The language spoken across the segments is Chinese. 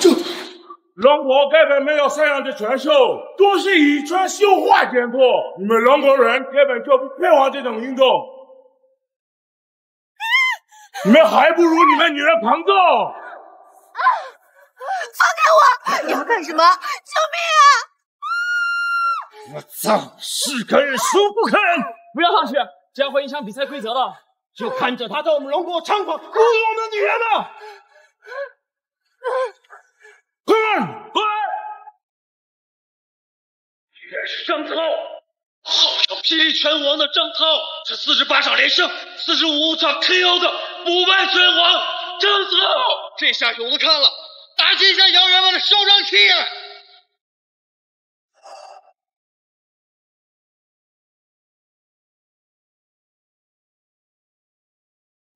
这龙国根本没有这样的传授，都是以传修化结果。你们龙国人根本就不配玩这种运动，你们还不如你们女人庞大。放开我！你要干什么？救命啊！我操！是肯输不肯！不要上去，这样会影响比赛规则的。就看着他在我们龙国猖狂，侮辱我们的女人呢！居然是张涛，号称霹雳拳王的张涛，是四十八场连胜、四十五场 KO 的不败拳王张涛。这下有的看了，打击一下杨元旺的嚣张气焰。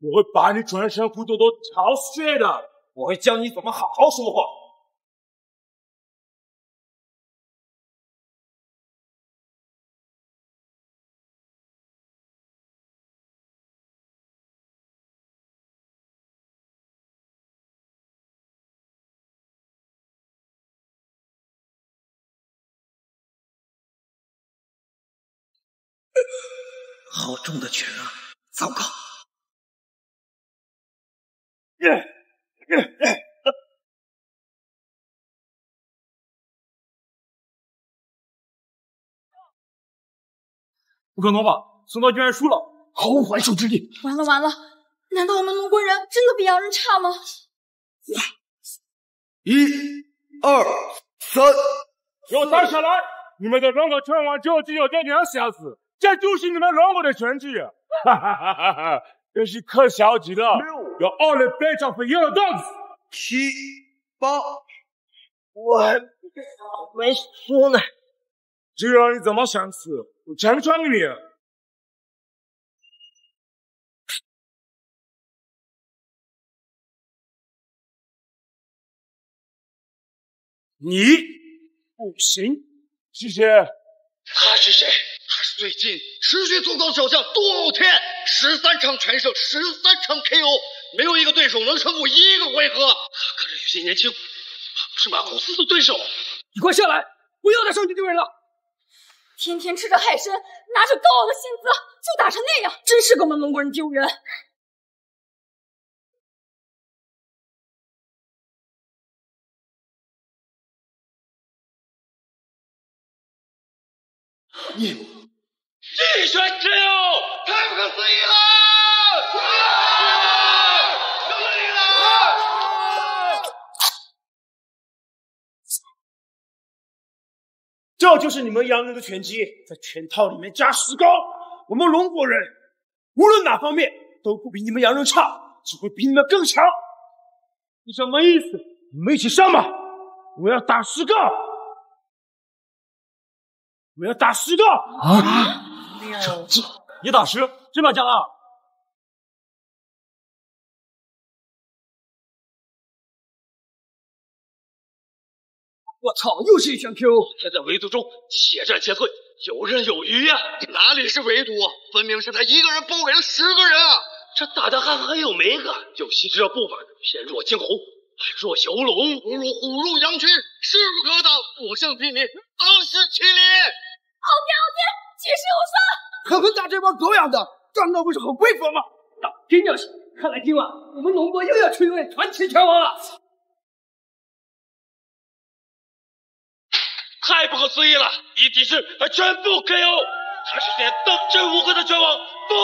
我会把你转身骨头都敲碎的！我会教你怎么好好说话。好重的拳啊！糟糕！不可能吧！宋涛居然输了，毫无还手之力。完了完了！难道我们龙国人真的比洋人差吗？一、二、三，给我打下来！你们的龙国拳王就只有这两下子，这就是你们龙国的拳技！哈哈哈哈哈！真是可笑极了！要 all the best of your dogs。七、八，我还没说呢。这要你怎么想死？我全传给你。你不行，谢谢。他是谁？他是最近持续奏高小将杜傲天，十三场全胜，十三场 KO，没有一个对手能撑过一个回合。他可是有些年轻，是马库斯的对手。你快下来，不要再上去丢人了。天天吃着海参，拿着高傲的薪资，就打成那样，真是给我们龙国人丢人。你一拳 KO，太不可思议了！救命啊！这就是你们洋人的拳击，在拳套里面加石膏。我们龙国人无论哪方面都不比你们洋人差，只会比你们更强。你什么意思？你们一起上吧！我要打石膏！我要打十个啊！这这也打十，这把加二。我操！又是一拳 KO！他在围堵中且战且退，游刃有余呀！哪里是围堵，分明是他一个人包围了十个人啊！这打的还很有美感，有细致的步伐，翩若惊鸿，宛若游龙，不如虎入羊群，势不可挡。我向聘礼，当世起礼。傲天，傲天，举世无双！狠狠打这帮狗养的，刚刚不是很威风吗？打天就行！看来今晚我们龙国又要出一位传奇拳王了。太不可思议了！一提示，他全部 KO，他是现在当之无愧的拳王，不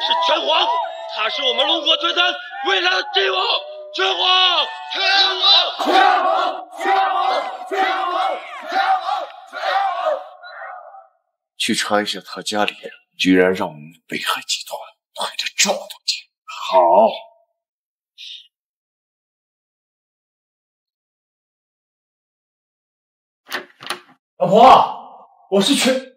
是拳皇，他是我们龙国拳坛未来的帝王，拳皇，拳王，拳王，拳王，拳王，拳王，拳王。去查一下他家里，居然让我们北海集团赔了这么多钱。好，老婆，我是全。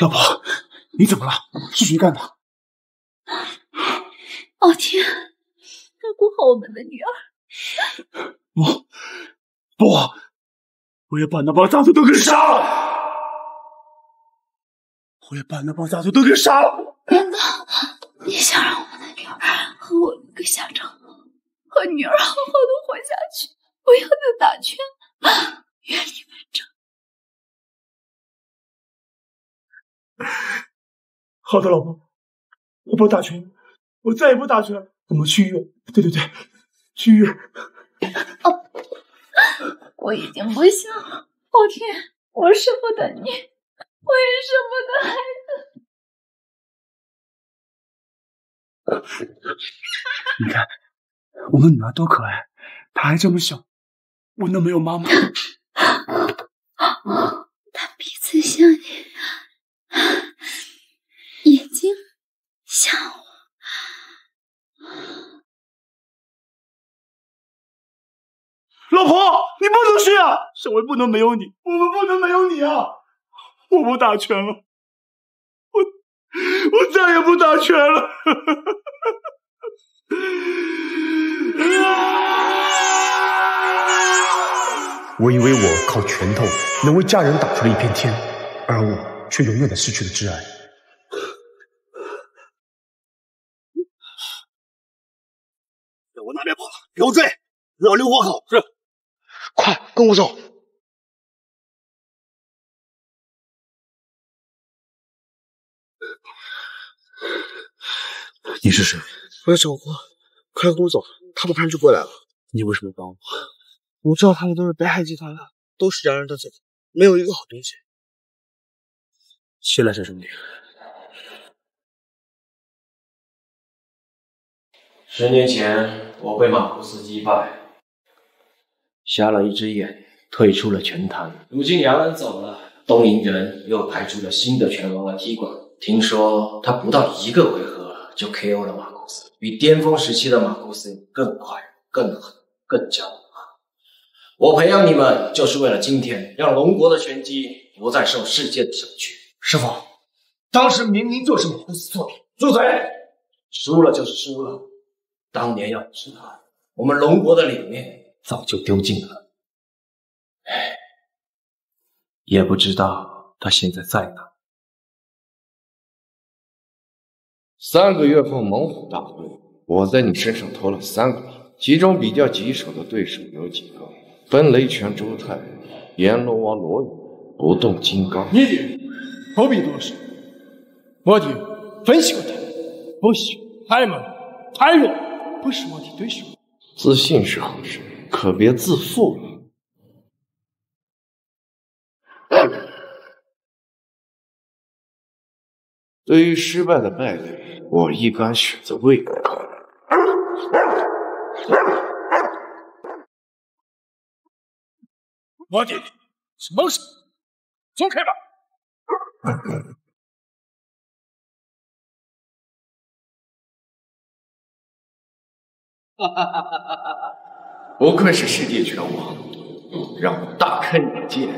老婆，你怎么了？是谁干的？傲天，照顾好我们的女儿。不，不，我要把那帮杂碎都给杀了！我要把那帮杂碎都给杀了！难道你想让我的女儿和我一个下场，和女儿好好的活下去，不要再打拳了，愿你们争。好的，老婆，我不打拳，我再也不打拳了。我们去医院。对对对，去医院。哦，我已经不行了，昊天，我舍不得你，我也舍不得孩子。你看，我们女儿多可爱，她还这么小，我能没有妈妈？她鼻子像你。眼睛像我，老婆，你不能去啊！沈巍不能没有你，我们不能没有你啊！我不打拳了，我我再也不打拳了。我以为我靠拳头能为家人打出了一片天，而我却永远的失去了挚爱。往那边跑，给我追！绕六活口。是，快跟我走。你是谁？我是小郭，快跟我走，他们派人就过来了。你为什么帮我？我知道他们都是北海集团的，都是洋人的子弟，没有一个好东西。谢了，小兄弟。十年前，我被马库斯击败，瞎了一只眼，退出了拳坛。如今杨澜走了，东瀛人又派出了新的拳王来踢馆。听说他不到一个回合就 KO 了马库斯，比巅峰时期的马库斯更快、更狠、更狡猾。我培养你们就是为了今天，让龙国的拳击不再受世界的小觑。师傅，当时明明就是马库斯作品。住嘴！输了就是输了。当年要知道，我们龙国的脸面早就丢尽了，唉，也不知道他现在在哪。三个月后猛虎大会，我在你身上投了三个亿，其中比较棘手的对手有几个？分雷拳周泰、阎罗王罗宇、不动金刚。你的不必多说，我的分析过他，不行，太猛，太弱。不是我的对手，自信是好事，可别自负了。对于失败的败类，我一般选择畏惧。我弟弟是猛兽，走开吧！哈哈哈哈哈！不愧是世界拳王，让我大开眼界。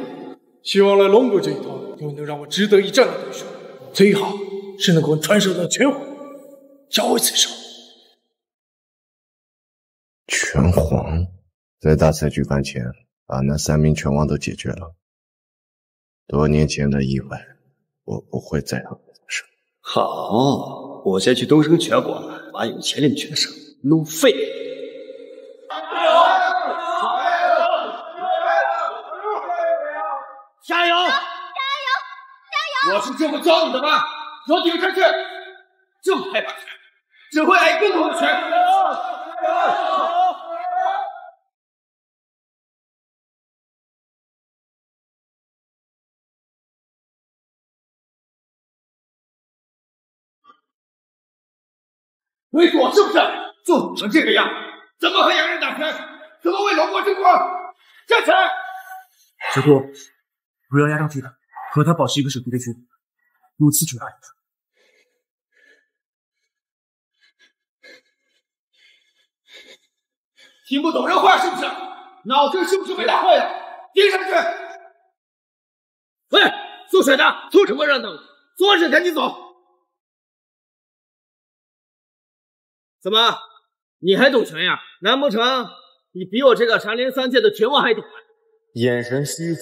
希望来龙国这一趟有能让我值得一战的对手，最好是能够传授到拳皇，教我此手。拳皇在大赛举办前把那三名拳王都解决了。多年前的意外，我不会再让发生。好，我先去东升拳馆把有潜力的拳手。弄废！加油！加油！加油！加油！我是这么教你的吗？给顶上去！正派把拳，只会挨更多的拳。加油！魏国是不是？就堵成这个样，怎么和洋人打拳？怎么为龙国争光？站起来！小郭，不要压上去的，和他保持一个手臂的距离，如此准。听不懂人话是不是？脑子是不是被打坏了？盯上去！喂，做水的，做什么热闹？做完水赶紧走。怎么，你还懂拳呀？难不成你比我这个蝉联三界的拳王还懂？眼神虚浮，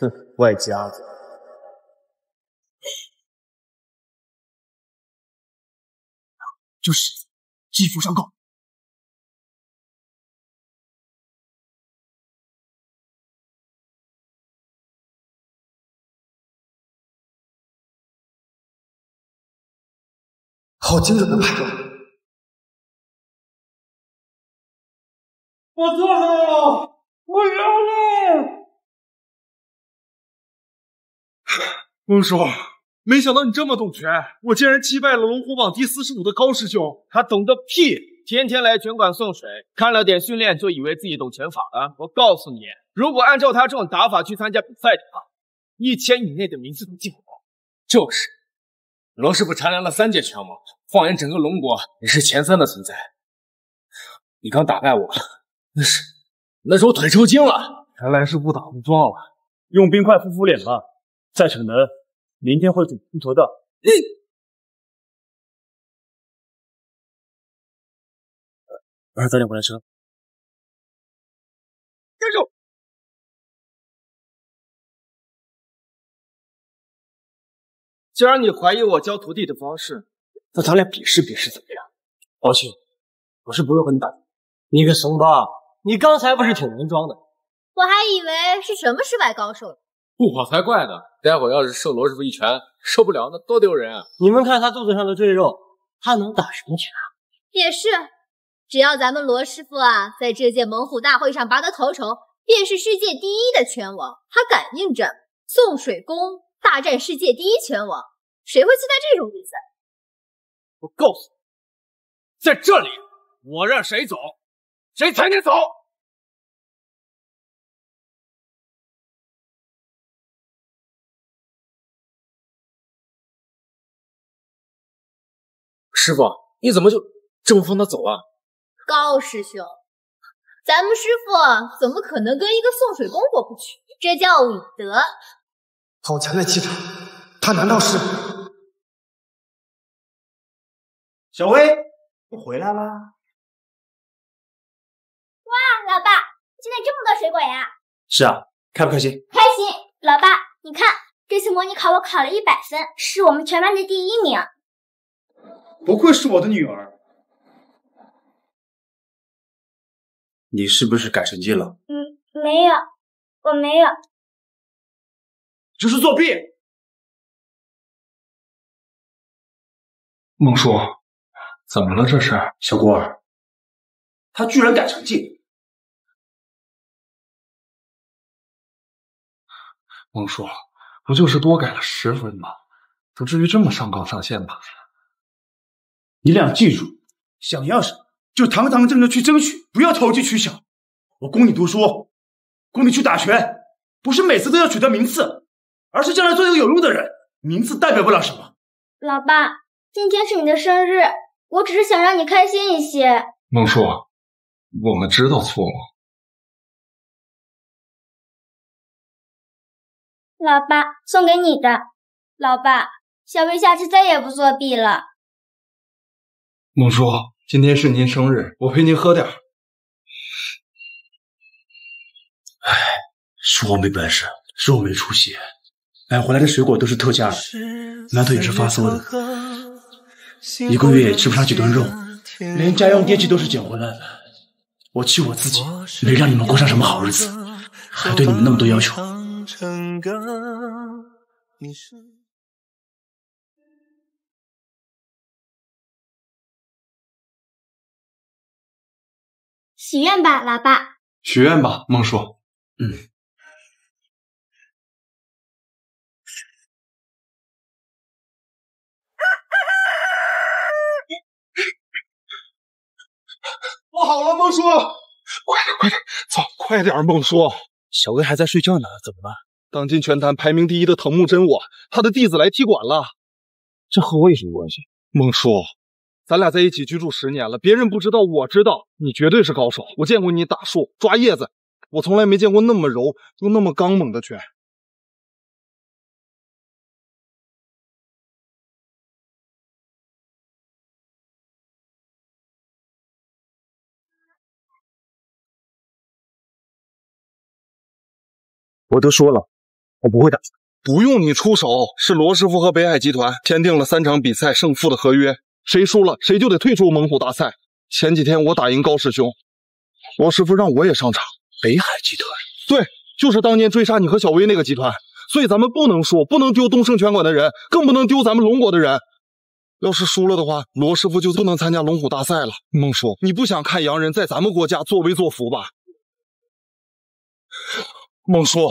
哼，外家子。就是继父上告。好精准的判断！我错了，我原谅。孟叔，没想到你这么懂拳，我竟然击败了龙虎榜第四十五的高师兄。他懂得屁！天天来拳馆送水，看了点训练就以为自己懂拳法了。我告诉你，如果按照他这种打法去参加比赛的话，一千以内的名次都进不了。就是，罗师傅蝉联了三届拳王，放眼整个龙国也是前三的存在。你刚打败我，那是那是我腿抽筋了。原来是误打误撞了，用冰块敷敷脸吧。再逞能，明天会煮猪头的。儿子，早点回来吃。站住！既然你怀疑我教徒弟的方式，那咱俩比试比试怎么样？宝庆，我是不会和你打的。你个怂包，你刚才不是挺能装的？我还以为是什么世外高手。不跑才怪呢！待会要是受罗师傅一拳，受不了那多丢人啊！你们看他肚子上的赘肉，他能打什么拳啊？也是，只要咱们罗师傅啊，在这届猛虎大会上拔得头筹，便是世界第一的拳王。他敢应战，送水工大战世界第一拳王，谁会期待这种比赛？我告诉你，在这里，我让谁走，谁才能走。师傅，你怎么就这么放他走啊？高师兄，咱们师傅怎么可能跟一个送水工过不去？这叫武德。好强的气场，他难道是？小薇，你回来啦！哇，老爸，今天这么多水果呀！是啊，开不开心？开心。老爸，你看，这次模拟考我考了一百分，是我们全班的第一名。不愧是我的女儿，你是不是改成绩了？嗯，没有，我没有，这是作弊。孟叔，怎么了？这是小郭儿，他居然改成绩。孟叔，不就是多改了十分吗？不至于这么上纲上线吧？你俩记住，想要什么就堂堂正正去争取，不要投机取巧。我供你读书，供你去打拳，不是每次都要取得名次，而是将来做一个有用的人。名次代表不了什么。老爸，今天是你的生日，我只是想让你开心一些。孟叔，我们知道错了。老爸，送给你的。老爸，小薇下次再也不作弊了。孟叔，今天是您生日，我陪您喝点。哎，是我没本事，是我没出息，买回来的水果都是特价的，馒头也是发馊的，一个月也吃不上几顿肉，连家用电器都是捡回来的。我气我自己，没让你们过上什么好日子，还对你们那么多要求。许愿吧，老爸。许愿吧，孟叔。嗯。不好了，孟叔！快点，快点，走，快点，孟叔。小薇还在睡觉呢，怎么办？当今拳坛排名第一的藤木真我，他的弟子来踢馆了。这和我有什么关系？孟叔。咱俩在一起居住十年了，别人不知道，我知道，你绝对是高手。我见过你打树、抓叶子，我从来没见过那么柔又那么刚猛的拳。我都说了，我不会打。不用你出手，是罗师傅和北海集团签订了三场比赛胜负的合约。谁输了谁就得退出猛虎大赛。前几天我打赢高师兄，罗师傅让我也上场。北海集团，对，就是当年追杀你和小薇那个集团。所以咱们不能输，不能丢东胜拳馆的人，更不能丢咱们龙国的人。要是输了的话，罗师傅就不能参加龙虎大赛了。孟叔，你不想看洋人在咱们国家作威作福吧？孟叔，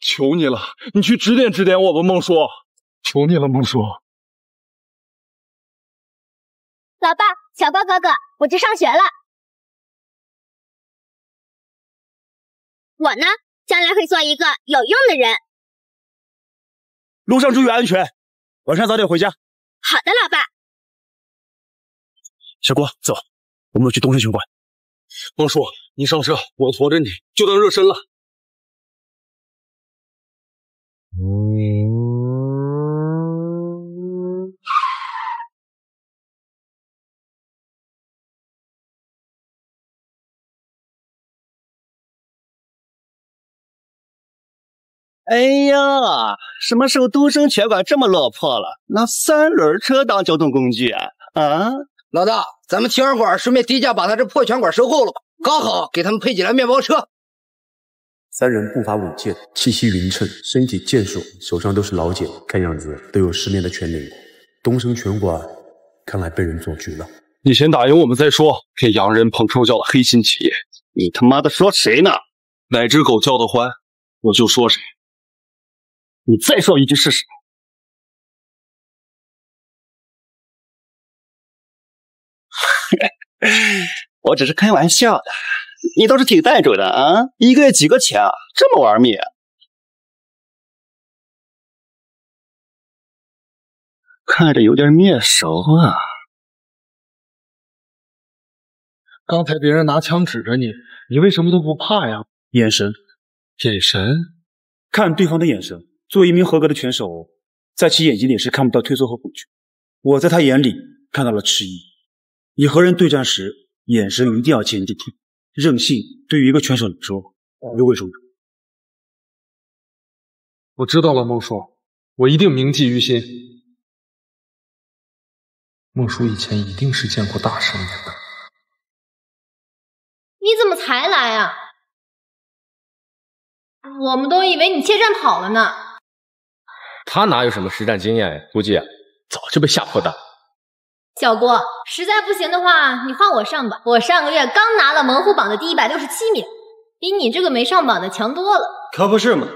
求你了，你去指点指点我吧，孟叔，求你了，孟叔。老爸，小高哥哥，我去上学了。我呢，将来会做一个有用的人。路上注意安全，晚上早点回家。好的，老爸。小郭，走，我们去东山拳馆。孟叔，你上车，我驮着你，就当热身了。哎呀，什么时候东升拳馆这么落魄了？拿三轮车当交通工具啊？啊，老大，咱们清儿馆顺便低价把他这破拳馆收购了吧，刚好给他们配几辆面包车。三人步伐稳健，气息匀称，身体健硕，手上都是老茧，看样子都有十年的拳龄。东升拳馆看来被人做局了。你先打赢我们再说，给洋人捧臭脚的黑心企业。你他妈的说谁呢？哪只狗叫得欢，我就说谁。你再说一句试试。我只是开玩笑的，你倒是挺带主的啊！一个月几个钱啊？这么玩命？看着有点面熟啊！刚才别人拿枪指着你，你为什么都不怕呀？眼神，眼神，看对方的眼神。作为一名合格的拳手，在其眼睛里是看不到退缩和恐惧。我在他眼里看到了迟疑。你和人对战时，眼神一定要坚定。任性对于一个拳手来说尤为重要。我知道了，孟叔，我一定铭记于心。孟叔以前一定是见过大世面的。你怎么才来啊？我们都以为你怯战跑了呢。他哪有什么实战经验呀？估计啊早就被吓破胆。小郭，实在不行的话，你换我上吧。我上个月刚拿了猛虎榜的第一百六十七名，比你这个没上榜的强多了。可不是嘛！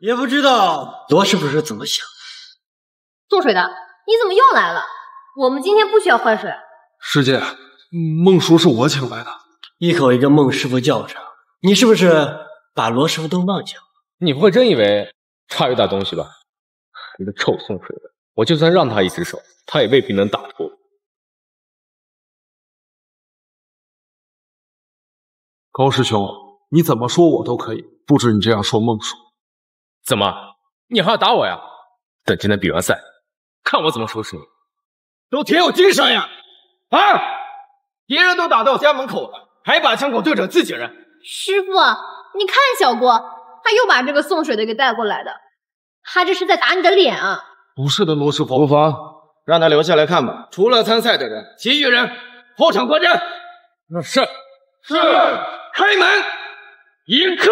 也不知道罗师傅是怎么想。送水的，你怎么又来了？我们今天不需要换水。师姐，孟叔是我请来的。一口一个孟师傅叫着，你是不是把罗师傅都忘记了？你不会真以为差一点东西吧？一个臭送水的，我就算让他一只手，他也未必能打脱。高师兄，你怎么说我都可以，不止你这样说孟叔。怎么，你还要打我呀？等今天比完赛，看我怎么收拾你！都挺有精神呀！啊，敌人都打到家门口了，还把枪口对准自己人。师傅，你看小郭，他又把这个送水的给带过来的。他这是在打你的脸啊！不是的，罗师傅，不妨让他留下来看吧。除了参赛的人，其余人后场观战。是是，开门迎客。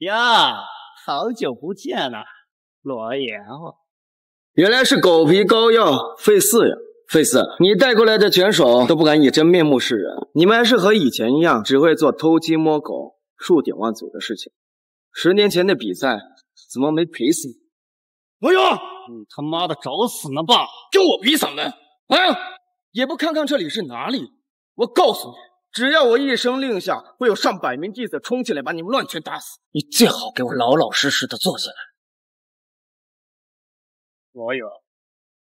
呀，好久不见了，罗爷。原来是狗皮膏药费四呀。费斯，你带过来的拳手都不敢以真面目示人，你们还是和以前一样，只会做偷鸡摸狗、数典忘祖的事情。十年前的比赛怎么没赔死你？罗勇，你他妈的找死呢吧？跟我比嗓门啊！也不看看这里是哪里？我告诉你，只要我一声令下，会有上百名弟子冲进来把你们乱拳打死。你最好给我老老实实的坐下来。罗勇，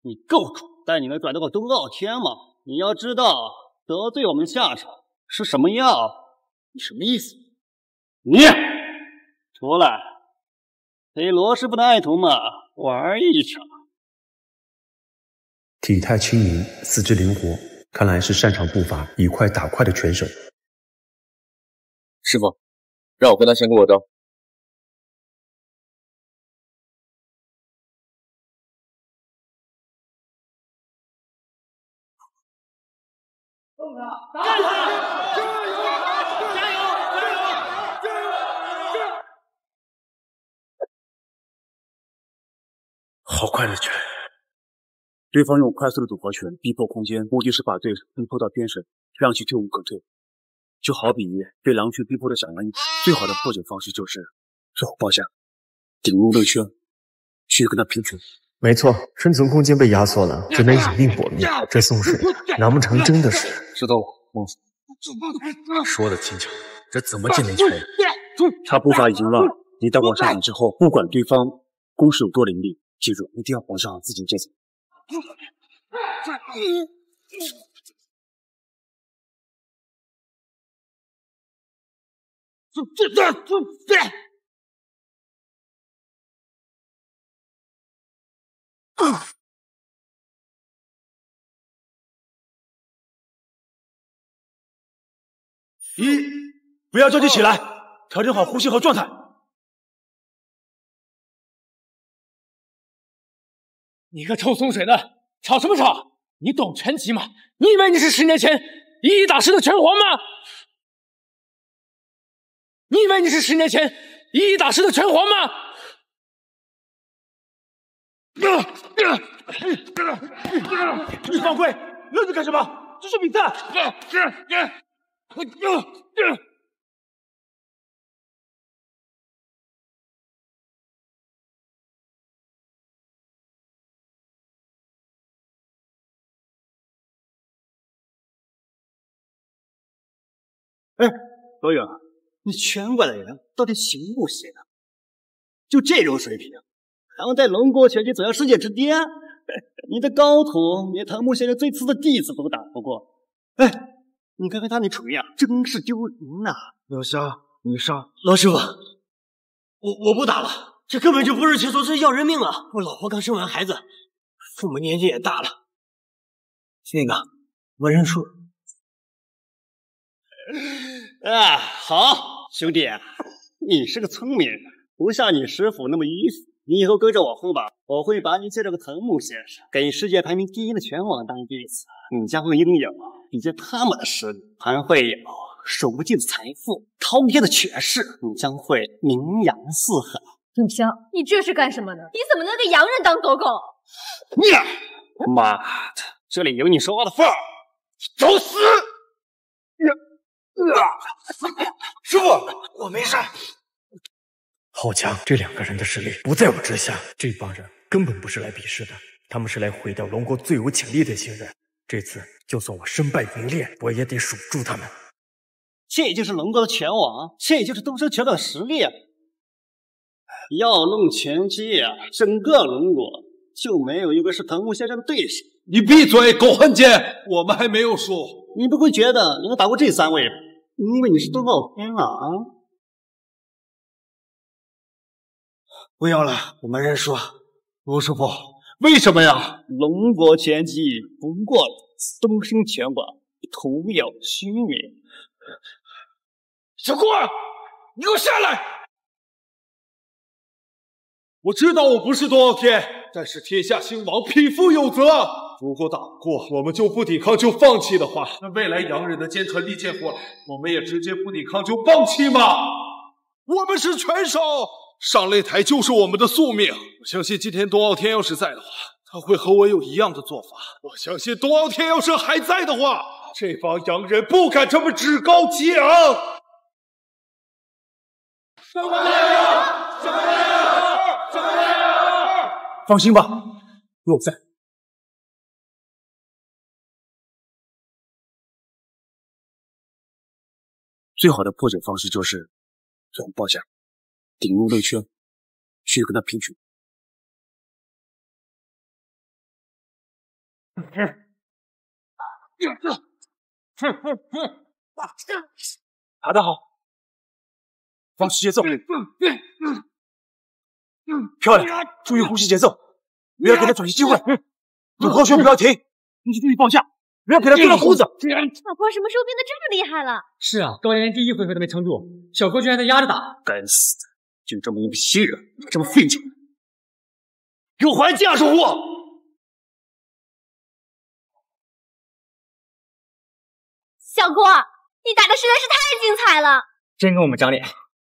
你够壮。但你能转得过冬傲天吗？你要知道得罪我们下场是什么样。你什么意思？你出来陪罗师傅的爱徒们玩一场。体态轻盈，四肢灵活，看来是擅长步伐以快打快的拳手。师傅，让我跟他先过招。加油！加油！加油！加油！好快的拳！对方用快速的组合拳逼迫空间，目的是把对手逼迫到边绳，让其退无可退。就好比被狼群逼迫的小狼，最好的破解方式就是最后抱下，顶入内圈，去跟他拼拳。没错，生存空间被压缩了，只能以命搏命。这送水，难不成真的是？知道我孟父说的轻巧，这怎么进能拳？他步伐已经乱，一旦往上顶之后，不管对方攻势有多凌厉，记住一定要往上自行健走。一，不要着急起来，调整好呼吸和状态。你个臭松水的，吵什么吵？你懂拳击吗？你以为你是十年前一一大师的拳皇吗？你以为你是十年前一一大师的拳皇吗？你放龟，愣着干什么？这是比赛。哎，罗远，你拳馆的人到底行不行啊？就这种水平，还要在龙国拳击走向世界之巅？你的高徒连藤木先生最次的弟子都打不过。哎，你看看他那锤样，真是丢人呐！老夏，你上。老师傅，我我不打了，这根本就不是切磋，这是要人命啊！我老婆刚生完孩子，父母年纪也大了。那个，我认输。啊，好，兄弟，你是个聪明人，不像你师傅那么迂腐。你以后跟着我混吧，我会把你介绍给藤木先生，给世界排名第一的拳王当弟子。你将会拥有比肩他们的实力，还会有数不尽的财富、滔天的权势。你将会名扬四海。冷香，你这是干什么呢？你怎么能给洋人当走狗？你妈的，这里有你说话的份儿，找死！师傅，我没事。好强！这两个人的实力不在我之下。这帮人根本不是来比试的，他们是来毁掉龙国最有潜力的新人。这次就算我身败名裂，我也得守住他们。这就是龙国的拳王，这就是东升拳馆的实力。要论拳击啊，整个龙国就没有一个是藤木先生的对手。你闭嘴，狗汉奸！我们还没有输。你不会觉得你能打过这三位吧？因为你是东傲天啊！啊！不要了，我们认输。罗师傅，为什么呀？龙国拳击不过东升拳馆徒有虚名。小郭，你给我下来！我知道我不是冬傲天，但是天下兴亡，匹夫有责。如果打不过，我们就不抵抗，就放弃的话，那未来洋人的坚船利剑过来，我们也直接不抵抗就放弃吗？我们是拳手，上擂台就是我们的宿命。我相信今天冬傲天要是在的话，他会和我有一样的做法。我相信东傲天要是还在的话，这帮洋人不敢这么趾高气昂。加油！加油！加油！放心吧，有我在。最好的破解方式就是这样抱下，顶入内圈，去跟他拼拳。打得好，保持节奏，漂亮！注意呼吸节奏，不要给他喘息机会。组合拳不要停，你注意放下。不要给他丢了胡子！老婆什么时候变得这么厉害了？是啊，高岩第一回合都没撑住，小哥居然在压着打。该死的，就这么一个新人，这么废劲！给我还架势虎！小郭，你打的实在是太精彩了，真给我们长脸。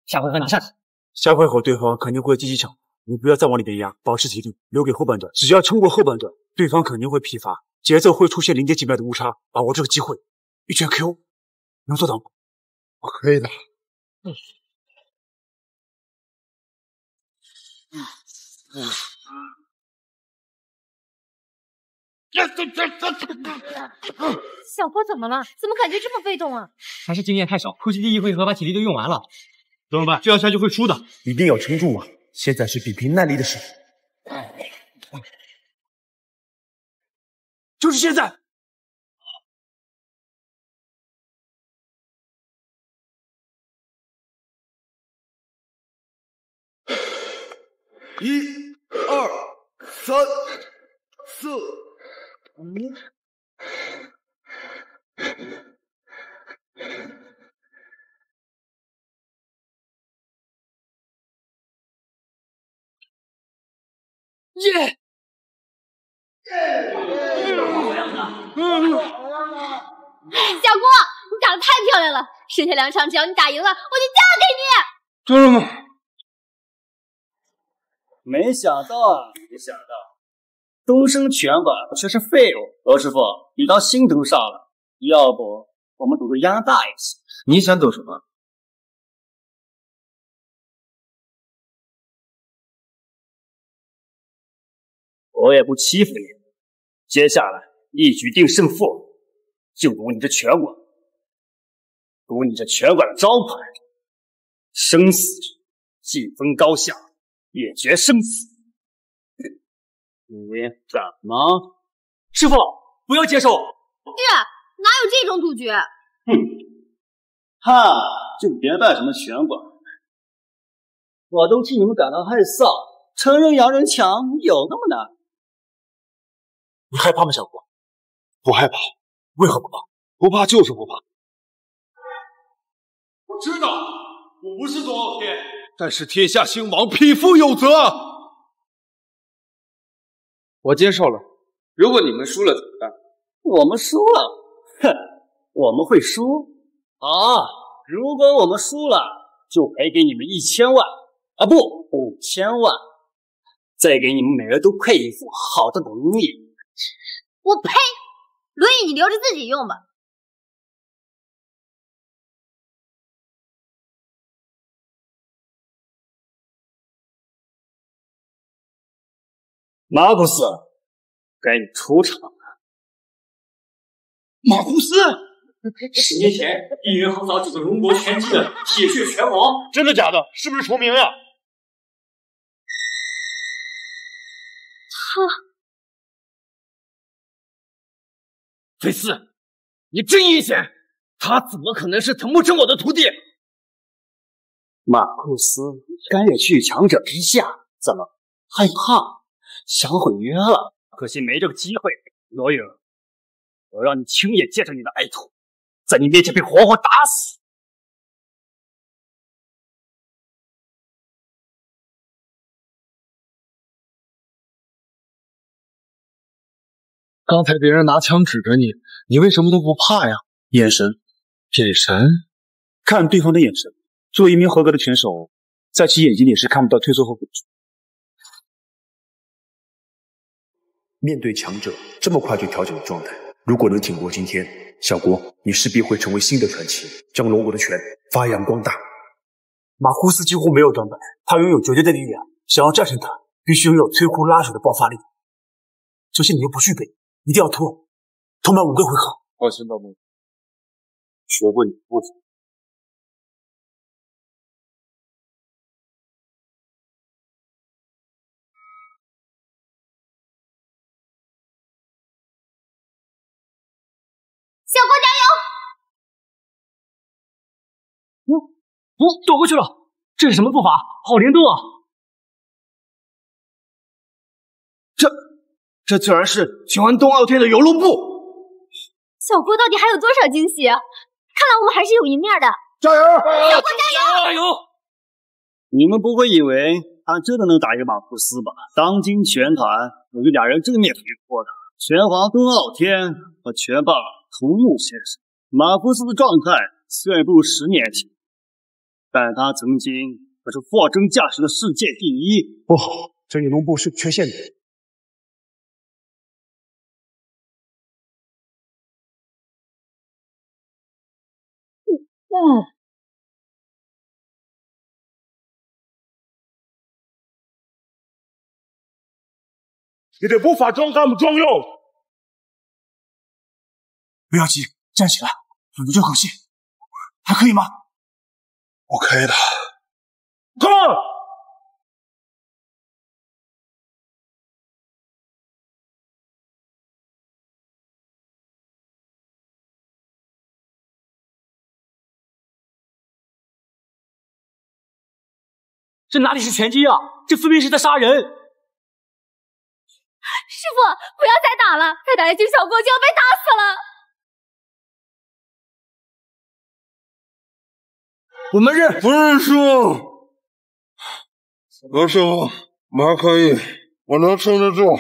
下回合拿下去。下回合对方肯定会积极抢，你不要再往里边压，保持体力，留给后半段。只要撑过后半段，对方肯定会疲乏，节奏会出现零点几秒的误差，把握这个机会，一拳 KO，能做到吗？可以的。嗯。嗯。小郭怎么了？怎么感觉这么被动啊？还是经验太少，估计第一回合把体力都用完了。怎么办？这样下去会输的，一定要撑住啊！现在是比拼耐力的时候，就是现在！一、二、三、四、五。耶！小郭，你打的太漂亮了，剩下两场只要你打赢了，我就嫁给你。真的吗？没想到啊，没想到，东升拳馆却是废物。罗师傅，你当心头上了？要不我们赌个压大一些？你想赌什么？我也不欺负你，接下来一举定胜负，就赌你这拳馆，赌你这拳馆的招牌，生死既分高下，也决生死。你怎么？师傅，不要接受！爹，哪有这种赌局？哼，哈，就别办什么玄馆，我都替你们感到害臊。承认洋人强有那么难？你害怕吗，小郭？不害怕。为何不怕？不怕就是不怕。我知道我不是左傲天，但是天下兴亡，匹夫有责。我接受了。如果你们输了怎么办？我们输了，哼，我们会输啊！如果我们输了，就赔给你们一千万啊，不，五千万，再给你们每人都配一副好的轮椅。我呸！轮椅你留着自己用吧。马库斯，该你出场了。马库斯，十年前一人横扫整个龙国拳击的铁血拳王，真的假的？是不是重名呀？他。菲斯，你真阴险！他怎么可能是藤木真我的徒弟？马库斯，甘愿去强者之下，怎么害怕？想毁约了？可惜没这个机会。罗影，我让你亲眼见证你的爱徒在你面前被活活打死。刚才别人拿枪指着你，你为什么都不怕呀？眼神，眼神，看对方的眼神。作为一名合格的拳手，在其眼睛里是看不到退缩和恐惧。面对强者，这么快就调整了状态。如果能挺过今天，小郭，你势必会成为新的传奇，将龙国的拳发扬光大。马库斯几乎没有短板，他拥有绝对的力量。想要战胜他，必须拥有摧枯拉朽的爆发力。这些你又不具备。一定要拖，拖满五个回合。放心吧，梦。学过你父亲。小嗯嗯，躲过去了。这是什么做法？好灵动啊！这这竟然是拳王冬傲天的游龙步，小郭到底还有多少惊喜？看来我们还是有一面的。加油，小郭加油！加油！你们不会以为他真的能打赢马库斯吧？当今拳坛有着俩人正面对决的，拳皇冬傲天和拳霸桐木先生。马库斯的状态虽然不如十年前，但他曾经可是货真价实的世界第一。不好，这里龙部是缺陷的。嗯。你的步伐装干不装用？不要急，站起来，堵住这口气，还可以吗？OK 的。Come on！这哪里是拳击啊？这分明是在杀人！师傅，不要再打了，再打下去小郭就要被打死了。我们认不认输？罗师傅，马可以，我能撑得住。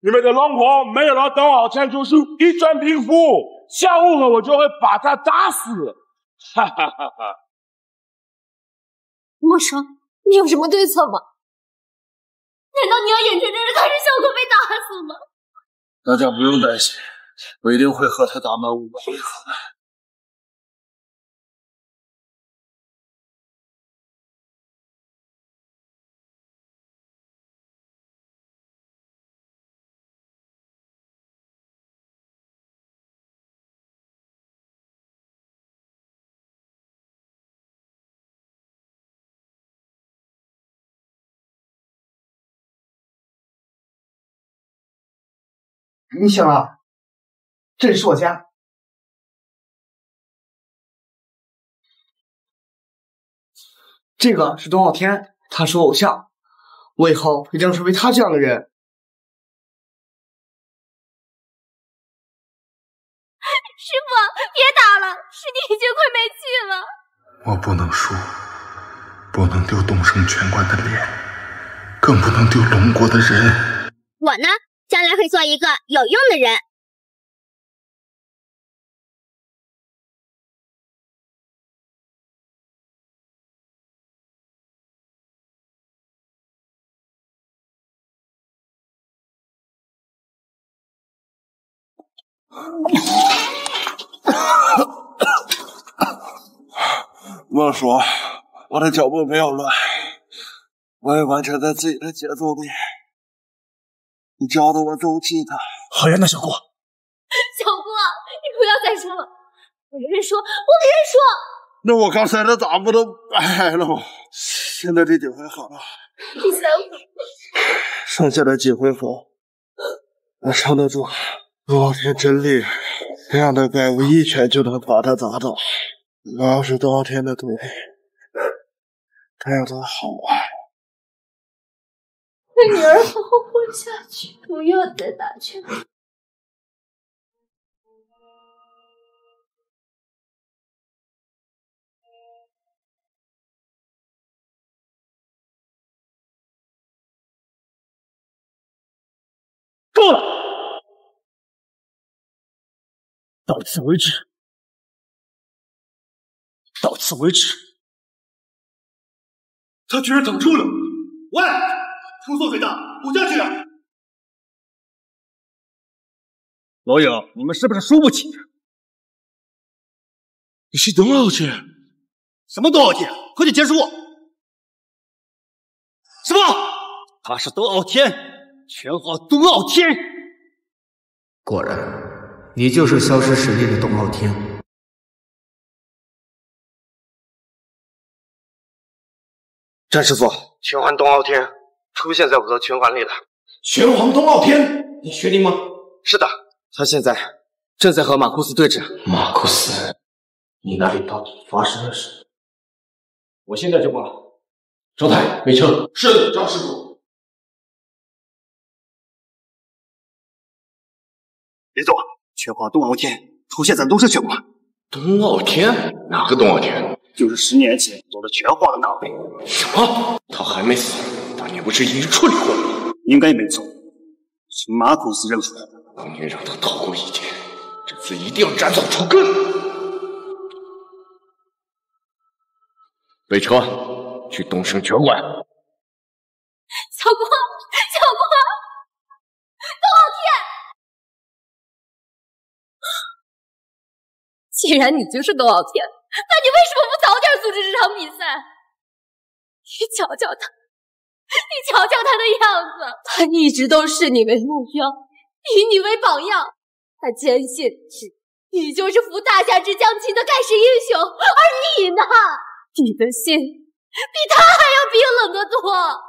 你们的龙婆没有了董傲天就是一尊平服，下午我就会把他打死。哈哈哈！哈莫生，你有什么对策吗？难道你要眼睁睁的看着小狗被打死吗？大家不用担心，我一定会和他打满五回合的。你醒了，这里是我家。这个是董傲天，他是我偶像，我以后一定要成为他这样的人。师傅，别打了，师弟已经快没气了。我不能输，不能丢东胜拳馆的脸，更不能丢龙国的人。我呢？将来会做一个有用的人。莫说，我的脚步没有乱，我也完全在自己的节奏里。你教的我都记得。好呀，那小郭。小郭，你不要再说了，我认输，我认输。那我刚才的咋不都白了吗？现在这几回好了。第三回。剩下的几回合，我撑得住。老天真厉害，这样的怪物一拳就能把他砸倒。我要是当天的对手，该有多好啊！为女儿好好活下去，不要再打拳。够了，到此为止，到此为止。他居然挡住了！喂！出错最大，补下去！老友，你们是不是输不起？你是董傲天？什么董傲天？快点结束！什么？他是董傲天，拳皇董傲天。果然，你就是消失十年的董傲天。战师座，拳皇董傲天。出现在我的拳馆里了，拳皇东傲天，你确定吗？是的，他现在正在和马库斯对峙。马库斯，你那里到底发生了什么？我现在就过来。周太，没车。是的，张师傅。别走，拳皇东傲天出现在东胜拳馆。东傲天？哪个东傲天？就是十年前走了拳皇的那位。什么？他还没死。你不是已经处理过了吗？应该没错，是马库斯认出来的。当年让他逃过一劫，这次一定要斩草除根。备车，去东胜拳馆。小光，小光，董傲天，既然你就是董傲天，那你为什么不早点组织这场比赛？你瞧瞧他，你瞧瞧他的样子，他一直都视你为目标，以你为榜样，他坚信你就是扶大夏之将倾的盖世英雄，而你呢，你的心比他还要冰冷的多。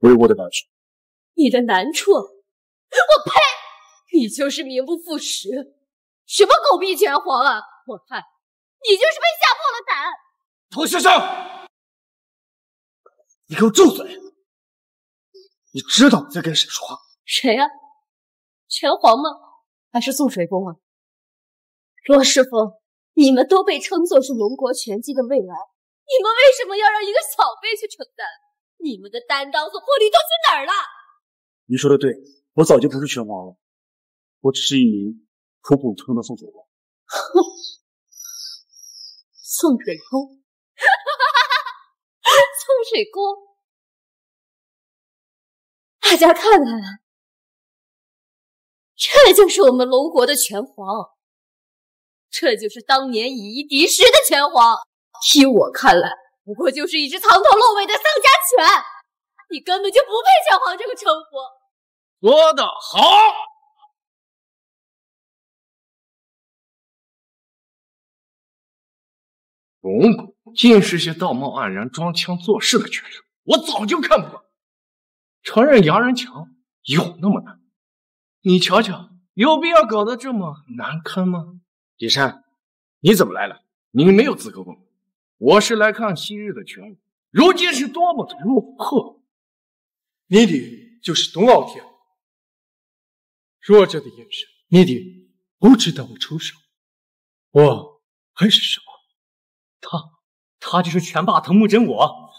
为我的难处，你的难处，我呸！你就是名不副实，什么狗屁拳皇啊！我看你就是被吓破了胆。童先生，你给我住嘴！你知道你在跟谁说话？谁呀？拳皇吗？还是宋水公啊？罗师傅，你们都被称作是龙国拳击的未来，你们为什么要让一个小辈去承担？你们的担当和魄力都去哪儿了？你说的对，我早就不是拳皇了，我只是一名普普通通的宋水公。哼，宋水公，冲水公，大家看看，这就是我们龙国的拳皇，这就是当年以一敌十的拳皇。依我看来。不过就是一只藏头露尾的丧家犬，你根本就不配拳皇这个称呼。说得好，龙骨尽是些道貌岸然、装腔作势的拳手，我早就看不惯。承认洋人强有那么难？你瞧瞧，有必要搞得这么难堪吗？李山，你怎么来了？你没有资格问。我是来看昔日的拳王，如今是多么的落魄。你的就是董傲天，弱者的眼神，你的不值得我出手，我还是什么？他，他就是拳霸藤木真我，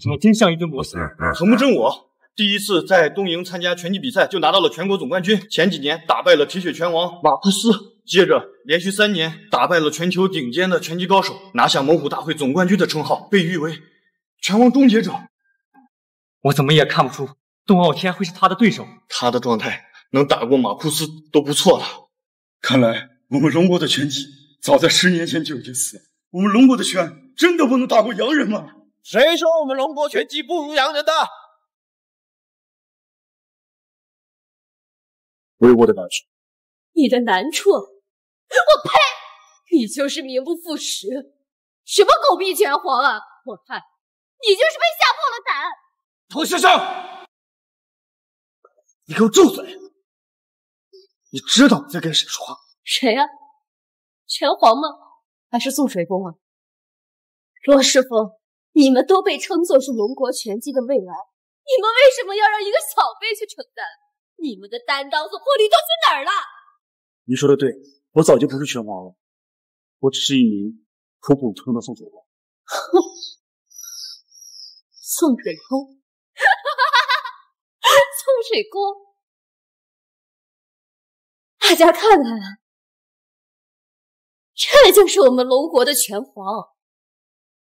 怎么真像一堆磨碎？藤木真我第一次在东营参加拳击比赛就拿到了全国总冠军，前几年打败了铁血拳王马库斯。接着连续三年打败了全球顶尖的拳击高手，拿下猛虎大会总冠军的称号，被誉为拳王终结者。我怎么也看不出东傲天会是他的对手。他的状态能打过马库斯都不错了。看来我们龙国的拳击早在十年前就已经死了。我们龙国的拳真的不能打过洋人吗？谁说我们龙国拳击不如洋人的？为我的难处，你的难处。我呸！你就是名不副实，什么狗屁拳皇啊！我看你就是被吓破了胆。童先生，你给我住嘴！你知道你在跟谁说话？谁啊？拳皇吗？还是送水工啊？罗师傅，你们都被称作是龙国拳击的未来，你们为什么要让一个小辈去承担？你们的担当和魄力都去哪儿了？你说的对。我早就不是拳王了，我只是一名普普通通的送水公。哼，宋水公，宋水工，大家看看，这就是我们龙国的拳皇，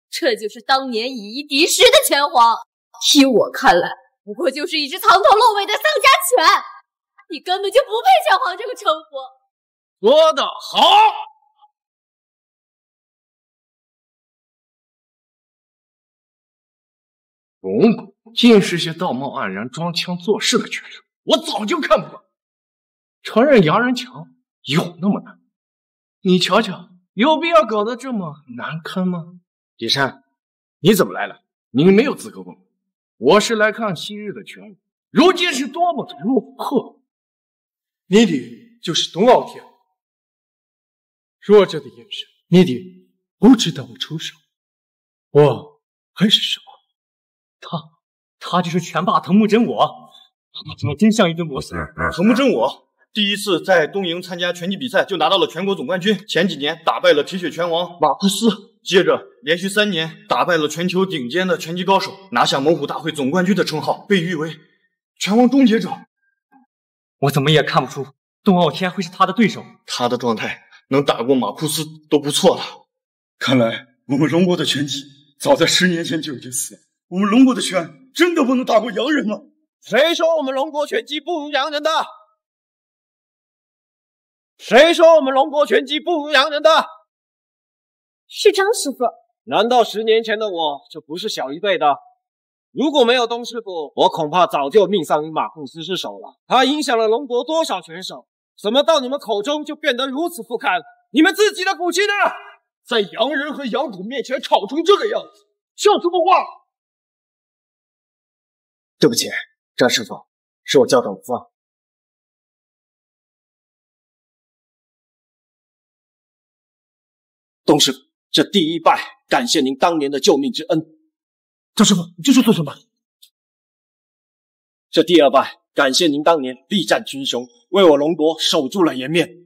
这就是当年以一敌十的拳皇。依我看来，不过就是一只藏头露尾的丧家犬，你根本就不配拳皇这个称呼。说得好，龙骨尽是些道貌岸然、装腔作势的拳手，我早就看不惯。承认洋人强有那么难？你瞧瞧，有必要搞得这么难堪吗？李山，你怎么来了？你没有资格问。我是来看昔日的拳王，如今是多么的落魄。你的就是董傲天。弱者的眼神，你的不值得我出手，我还是什么？他，他就是拳霸藤木真我，怎么真像一顿磨碎？藤木真我第一次在东营参加拳击比赛就拿到了全国总冠军，前几年打败了铁血拳王马库斯。接着连续三年打败了全球顶尖的拳击高手，拿下猛虎大会总冠军的称号，被誉为拳王终结者。我怎么也看不出冬傲天会是他的对手。他的状态能打过马库斯都不错了。看来我们龙国的拳击早在十年前就已经死了。我们龙国的拳真的不能打过洋人吗？谁说我们龙国拳击不如洋人的？谁说我们龙国拳击不如洋人的？是张师傅。难道十年前的我就不是小一辈的？如果没有东师傅，我恐怕早就命丧于马库斯之手了。他影响了龙国多少拳手？怎么到你们口中就变得如此不堪？你们自己的骨气呢？在洋人和洋土面前吵成这个样子，像什么话？对不起，张师傅，是我教导无方。东师傅，这第一拜感谢您当年的救命之恩。张师傅，你这是做什么？这第二拜感谢您当年力战群雄，为我龙国守住了颜面。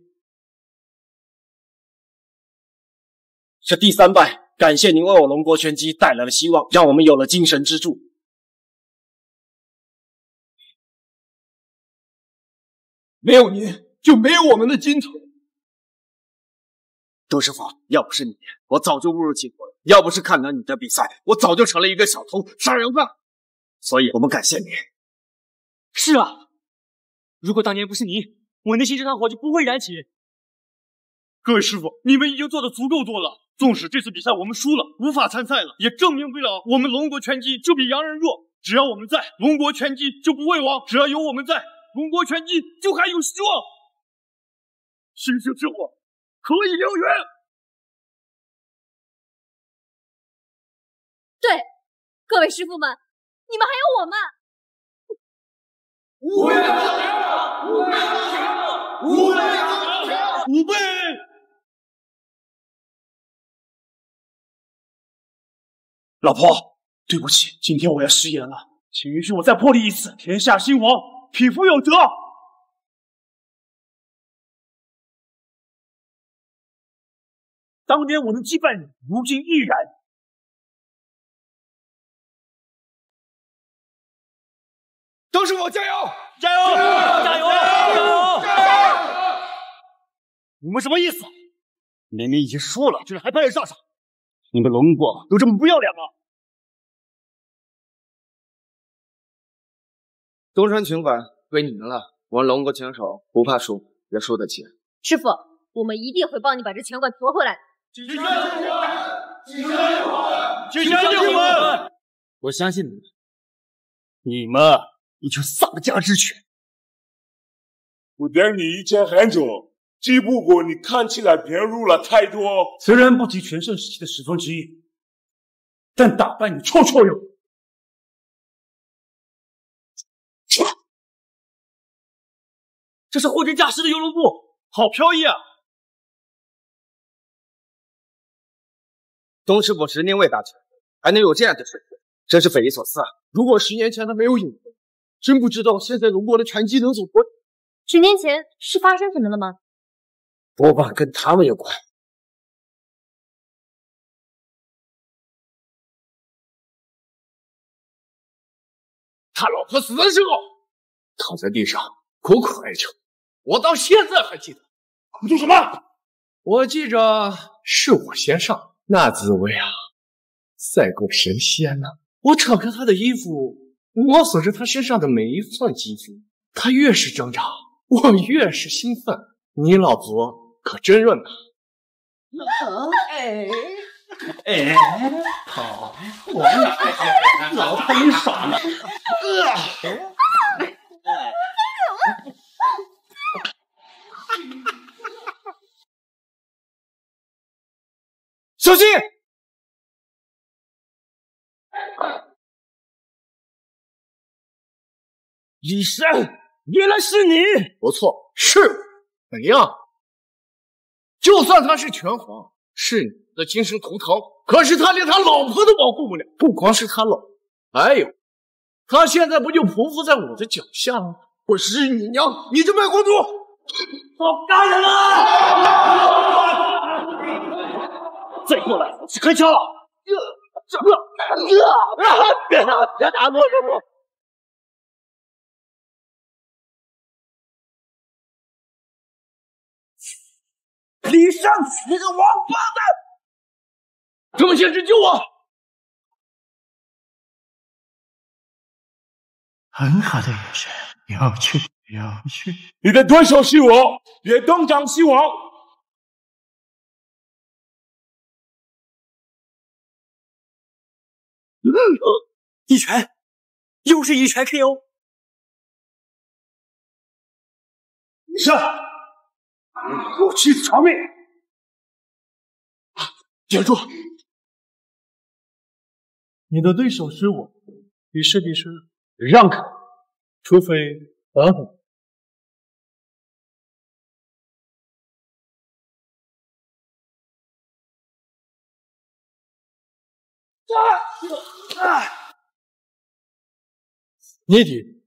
这第三拜感谢您为我龙国拳击带来了希望，让我们有了精神支柱。没有您，就没有我们的今天。周师傅，要不是你，我早就误入歧途了；要不是看了你的比赛，我早就成了一个小偷、杀人犯。所以，我们感谢你。是啊，如果当年不是你，我内心这团火就不会燃起。各位师傅，你们已经做的足够多了。纵使这次比赛我们输了，无法参赛了，也证明不了我们龙国拳击就比洋人弱。只要我们在，龙国拳击就不会亡。只要有我们在，龙国拳击就还有希望。星星之火。可以燎原。对，各位师傅们，你们还有我们。五倍当拳，五倍当拳，五倍当拳，五倍。老婆，对不起，今天我要食言了，请允许我再破例一次。天下兴亡，匹夫有责。当年我能击败你，如今依然。都是我加油！加油！加油！加油！加油！你们什么意思？明明已经输了，居然还派人上场！你们龙国都这么不要脸吗？东山拳馆归你们了，我们龙国拳手不怕输，也输得起。师傅，我们一定会帮你把这拳馆夺回来。几拳就还！几拳就还！几拳就还！我相信你们。你们一群丧家之犬！我等你以前很久，只不过你看起来变弱了太多。虽然不及全盛时期的十分之一，但打败你绰绰有余。这是货真价实的游龙步，好飘逸啊！东师傅十年未打拳，还能有这样的水平，真是匪夷所思啊！如果十年前他没有影子，真不知道现在龙国的拳击能走多远。十年前是发生什么了吗？多半跟他们有关。他老婆死的时候，躺在地上苦苦哀求，我到现在还记得。你说什么？我记着是我先上，那滋味啊，赛过神仙呐！我扯开他的衣服，摸索着他身上的每一寸肌肤，他越是挣扎，我越是兴奋。你老婆可真润呐！哎哎，好，我老婆你爽了。小心！李山，原来是你！不错，是。怎样？就算他是拳皇，是你的精神图腾，可是他连他老婆都保护不了。不光是他老婆，还有他现在不就匍匐在我的脚下了吗？我是你娘！你这卖公主！我杀人了！再过来，开枪了！这这这！别打，别打罗师傅！李尚，你个王八蛋！郑先生救我！很好的眼神，有趣，有趣。你的对手是我，你的队长是我。一拳，又是一拳 KO。是，我去偿命。顶住！你的对手是我，你试比试，让开，除非打赌。你的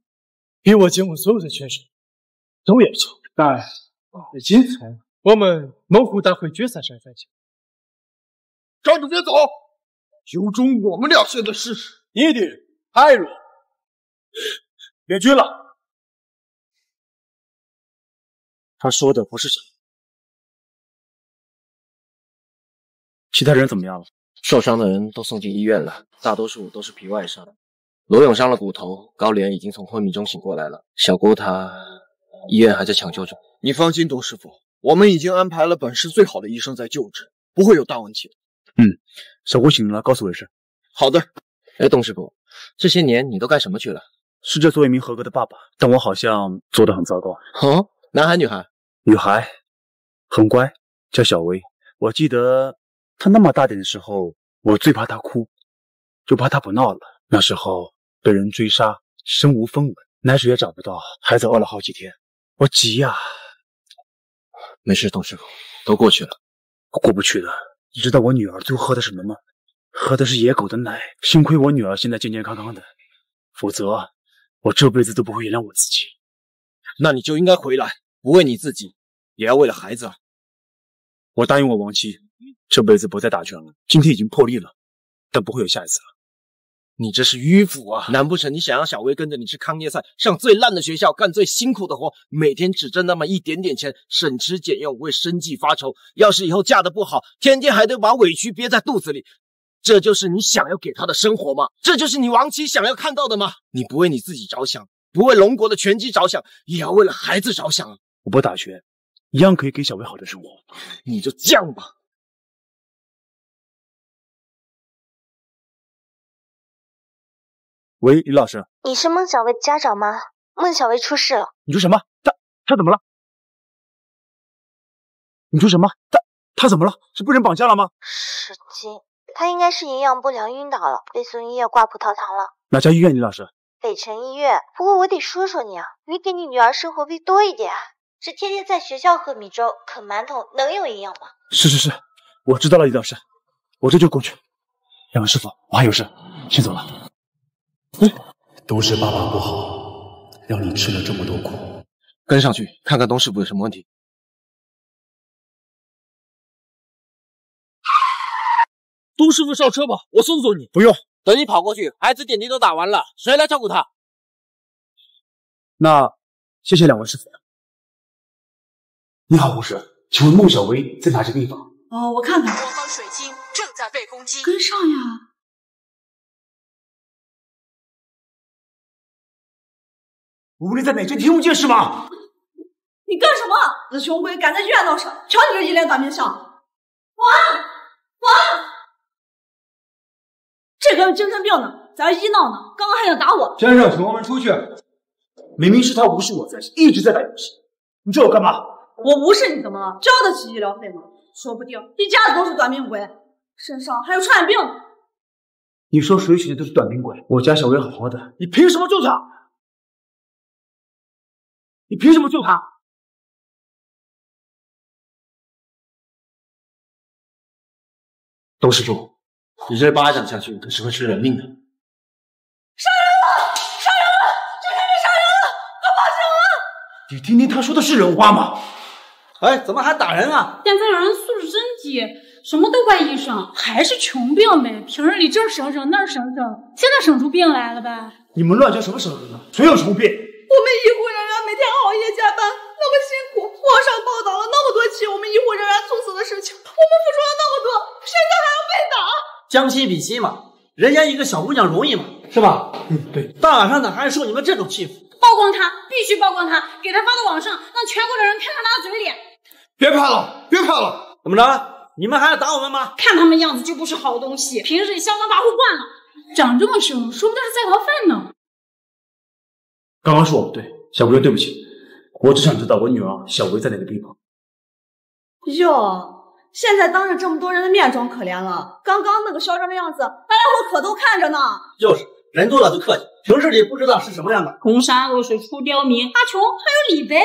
比我见过所有的拳手都要强，但今天我们猛虎大会决赛赛再见。站住，别走！有种我们俩现在试试。你的太弱，别军了。他说的不是假。其他人怎么样了？受伤的人都送进医院了，大多数都是皮外伤。罗勇伤了骨头，高莲已经从昏迷中醒过来了。小郭他，医院还在抢救中。你放心，董师傅，我们已经安排了本市最好的医生在救治，不会有大问题的。嗯，小郭醒了，告诉我一声。好的。哎，董师傅，这些年你都干什么去了？试着做一名合格的爸爸，但我好像做的很糟糕。哦，男孩女孩？女孩，很乖，叫小薇。我记得她那么大点的时候，我最怕她哭，就怕她不闹了。那时候。被人追杀，身无分文，奶水也找不到，孩子饿了好几天，我急呀！没事，董师傅，都过去了。过不去的，你知道我女儿最后喝的什么吗？喝的是野狗的奶。幸亏我女儿现在健健康康的，否则我这辈子都不会原谅我自己。那你就应该回来，不为你自己，也要为了孩子。我答应我亡妻，这辈子不再打拳了。今天已经破例了，但不会有下一次了。你这是迂腐啊！难不成你想让小薇跟着你去康业赛，上最烂的学校，干最辛苦的活，每天只挣那么一点点钱，省吃俭用，为生计发愁？要是以后嫁得不好，天天还得把委屈憋在肚子里，这就是你想要给她的生活吗？这就是你亡妻想要看到的吗？你不为你自己着想，不为龙国的拳击着想，也要为了孩子着想啊！我不打拳，一样可以给小薇好的生活。你就犟吧。喂，李老师，你是孟小薇的家长吗？孟小薇出事了。你说什么？他他怎么了？你说什么？他他怎么了？是被人绑架了吗？神经，他应该是营养不良晕倒了，被送医院挂葡萄糖了。哪家医院？李老师？北城医院。不过我得说说你啊，你给你女儿生活费多一点。啊这天天在学校喝米粥、啃馒头，能有营养吗？是是是，我知道了，李老师，我这就过去。两位师傅，我还有事，先走了。都是爸爸不好，让你吃了这么多苦。跟上去看看东师傅有什么问题。东师傅上车吧，我送送你。不用，等你跑过去，孩子点滴都打完了，谁来照顾他？那谢谢两位师傅。你好，护士，请问孟小薇在哪些地方？哦，我看看。我方水晶正在被攻击，跟上呀。无论在哪间，听不见是吗？你干什么？死穷鬼敢在医院闹事，瞧你这一脸短命相！我我，这个有精神病呢，在这一闹呢，刚刚还想打我。先生，请我们出去。明明是他无视我在一直在打游戏，你叫我干嘛？我无视你怎么了？交得起医疗费吗？说不定一家子都是短命鬼，身上还有传染病。你说谁娶的都是短命鬼？我家小薇好好的，你凭什么救她？你凭什么救他？董师傅，你这巴掌下去可是会出人命的。杀人了！杀人了！这肯定杀人了！快报警啊！你听听他说的是人话吗？哎，怎么还打人啊？现在有人素质真低，什么都怪医生，还是穷病呗。平日里这儿省省那儿省省，现在省出病来了呗。你们乱叫什么省省呢？谁有穷病？我们医护人员每天熬夜加班，那么辛苦，网上报道了那么多起我们医护人员猝死的事情，我们付出了那么多，现在还要被打？将心比心嘛，人家一个小姑娘容易吗？是吧？嗯，对。大晚上的还受你们这种欺负，曝光他，必须曝光他，给他发到网上，让全国的人看看他的嘴脸。别拍了，别拍了！怎么着？你们还要打我们吗？看他们样子就不是好东西，平时也嚣张跋扈惯了，长这么凶，说不定是在逃犯呢。刚刚是我不对，小姑娘对不起，我只想知道我女儿小薇在哪个地方。哟，现在当着这么多人的面装可怜了，刚刚那个嚣张的样子，大家伙可都看着呢。就是，人多了就客气，平时里不知道是什么样的。红山恶水出刁民，阿琼还有李白。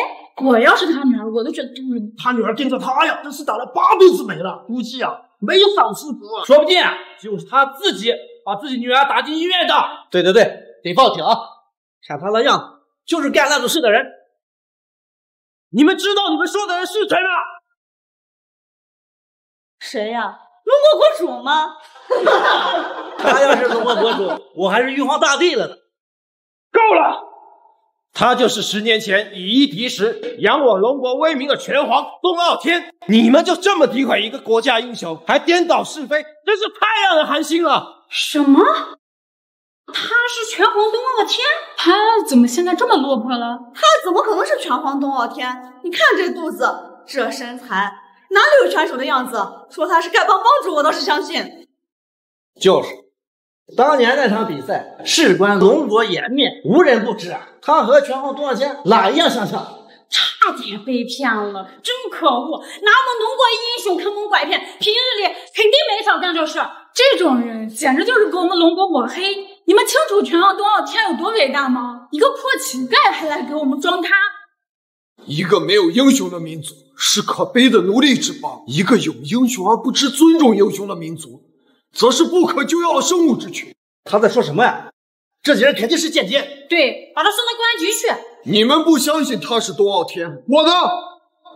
我要是他女儿，我都觉得丢人。他女儿盯着他呀，真是打了八辈子没了，估计啊没有少吃苦。说不定就是他自己把自己女儿打进医院的。对对对，得报警。看他那样子，就是干那种事的人。你们知道你们说的人是谁吗？谁呀？龙国国主吗？他要是龙国国主，我还是玉皇大帝了呢。够了！他就是十年前以一敌十，扬我龙国威名的拳皇东傲天。你们就这么诋毁一个国家英雄，还颠倒是非，真是太让人寒心了！什么？他是拳皇东傲天？他怎么现在这么落魄了？他怎么可能是拳皇东傲天？你看这肚子，这身材，哪里有拳手的样子？说他是丐帮帮主，我倒是相信。就是，当年那场比赛事关龙国颜面，无人不知啊。他和拳皇东傲天哪一样相像？差点被骗了，真可恶！拿我们龙国英雄坑蒙拐骗，平日里肯定没少干这事。这种人简直就是给我们龙国抹黑！你们清楚拳皇东傲天有多伟大吗？一个破乞丐还来给我们装他！一个没有英雄的民族是可悲的奴隶之邦；一个有英雄而不知尊重英雄的民族，则是不可救药的生物之群。他在说什么呀？这几人肯定是间谍。对，把他送到公安局去。你们不相信他是东傲天，我呢？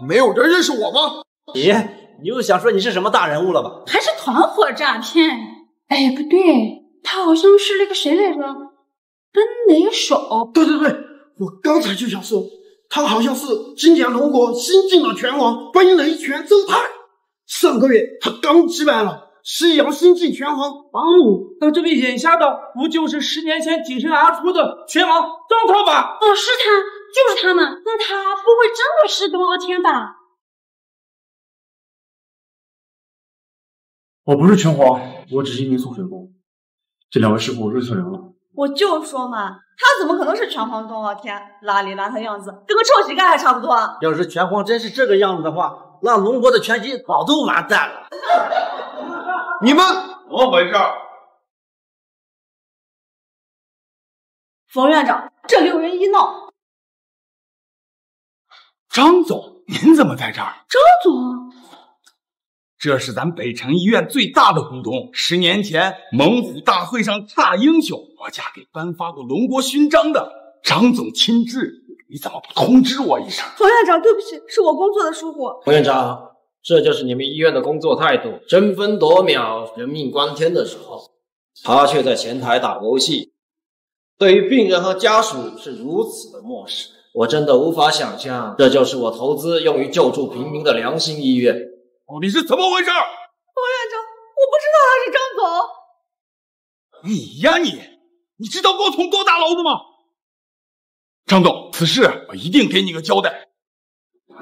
没有人认识我吗？你，你又想说你是什么大人物了吧？还是团伙诈骗？哎，不对，他好像是那个谁来着？奔雷手。对对对，我刚才就想说，他好像是今年龙国新晋的拳王奔雷拳正太。上个月他刚击败了西洋新晋拳王王武，那这位眼瞎的不就是十年前挺身而出的拳王张涛吧？哦，是他，就是他们。那他不会真的是东傲天吧？我不是拳皇，我只是一名送水工。这两位师傅，我认错人了。我就说嘛，他怎么可能是拳皇东傲天？邋里邋遢样子，跟个臭乞丐还差不多。要是拳皇真是这个样子的话，那龙国的拳击早都完蛋了。你们怎么回事？冯院长，这六人一闹。张总，您怎么在这儿？张总，这是咱北城医院最大的股东。十年前猛虎大会上大英雄，国家给颁发过龙国勋章的。张总亲至，你怎么不通知我一声？冯院长，对不起，是我工作的疏忽。冯院长，这就是你们医院的工作态度。争分夺秒、人命关天的时候，他却在前台打游戏，对于病人和家属是如此的漠视。我真的无法想象，这就是我投资用于救助平民的良心医院。到底是怎么回事？王院长，我不知道他是张总。你呀你，你知道给我捅多大娄子吗？张总，此事我一定给你个交代。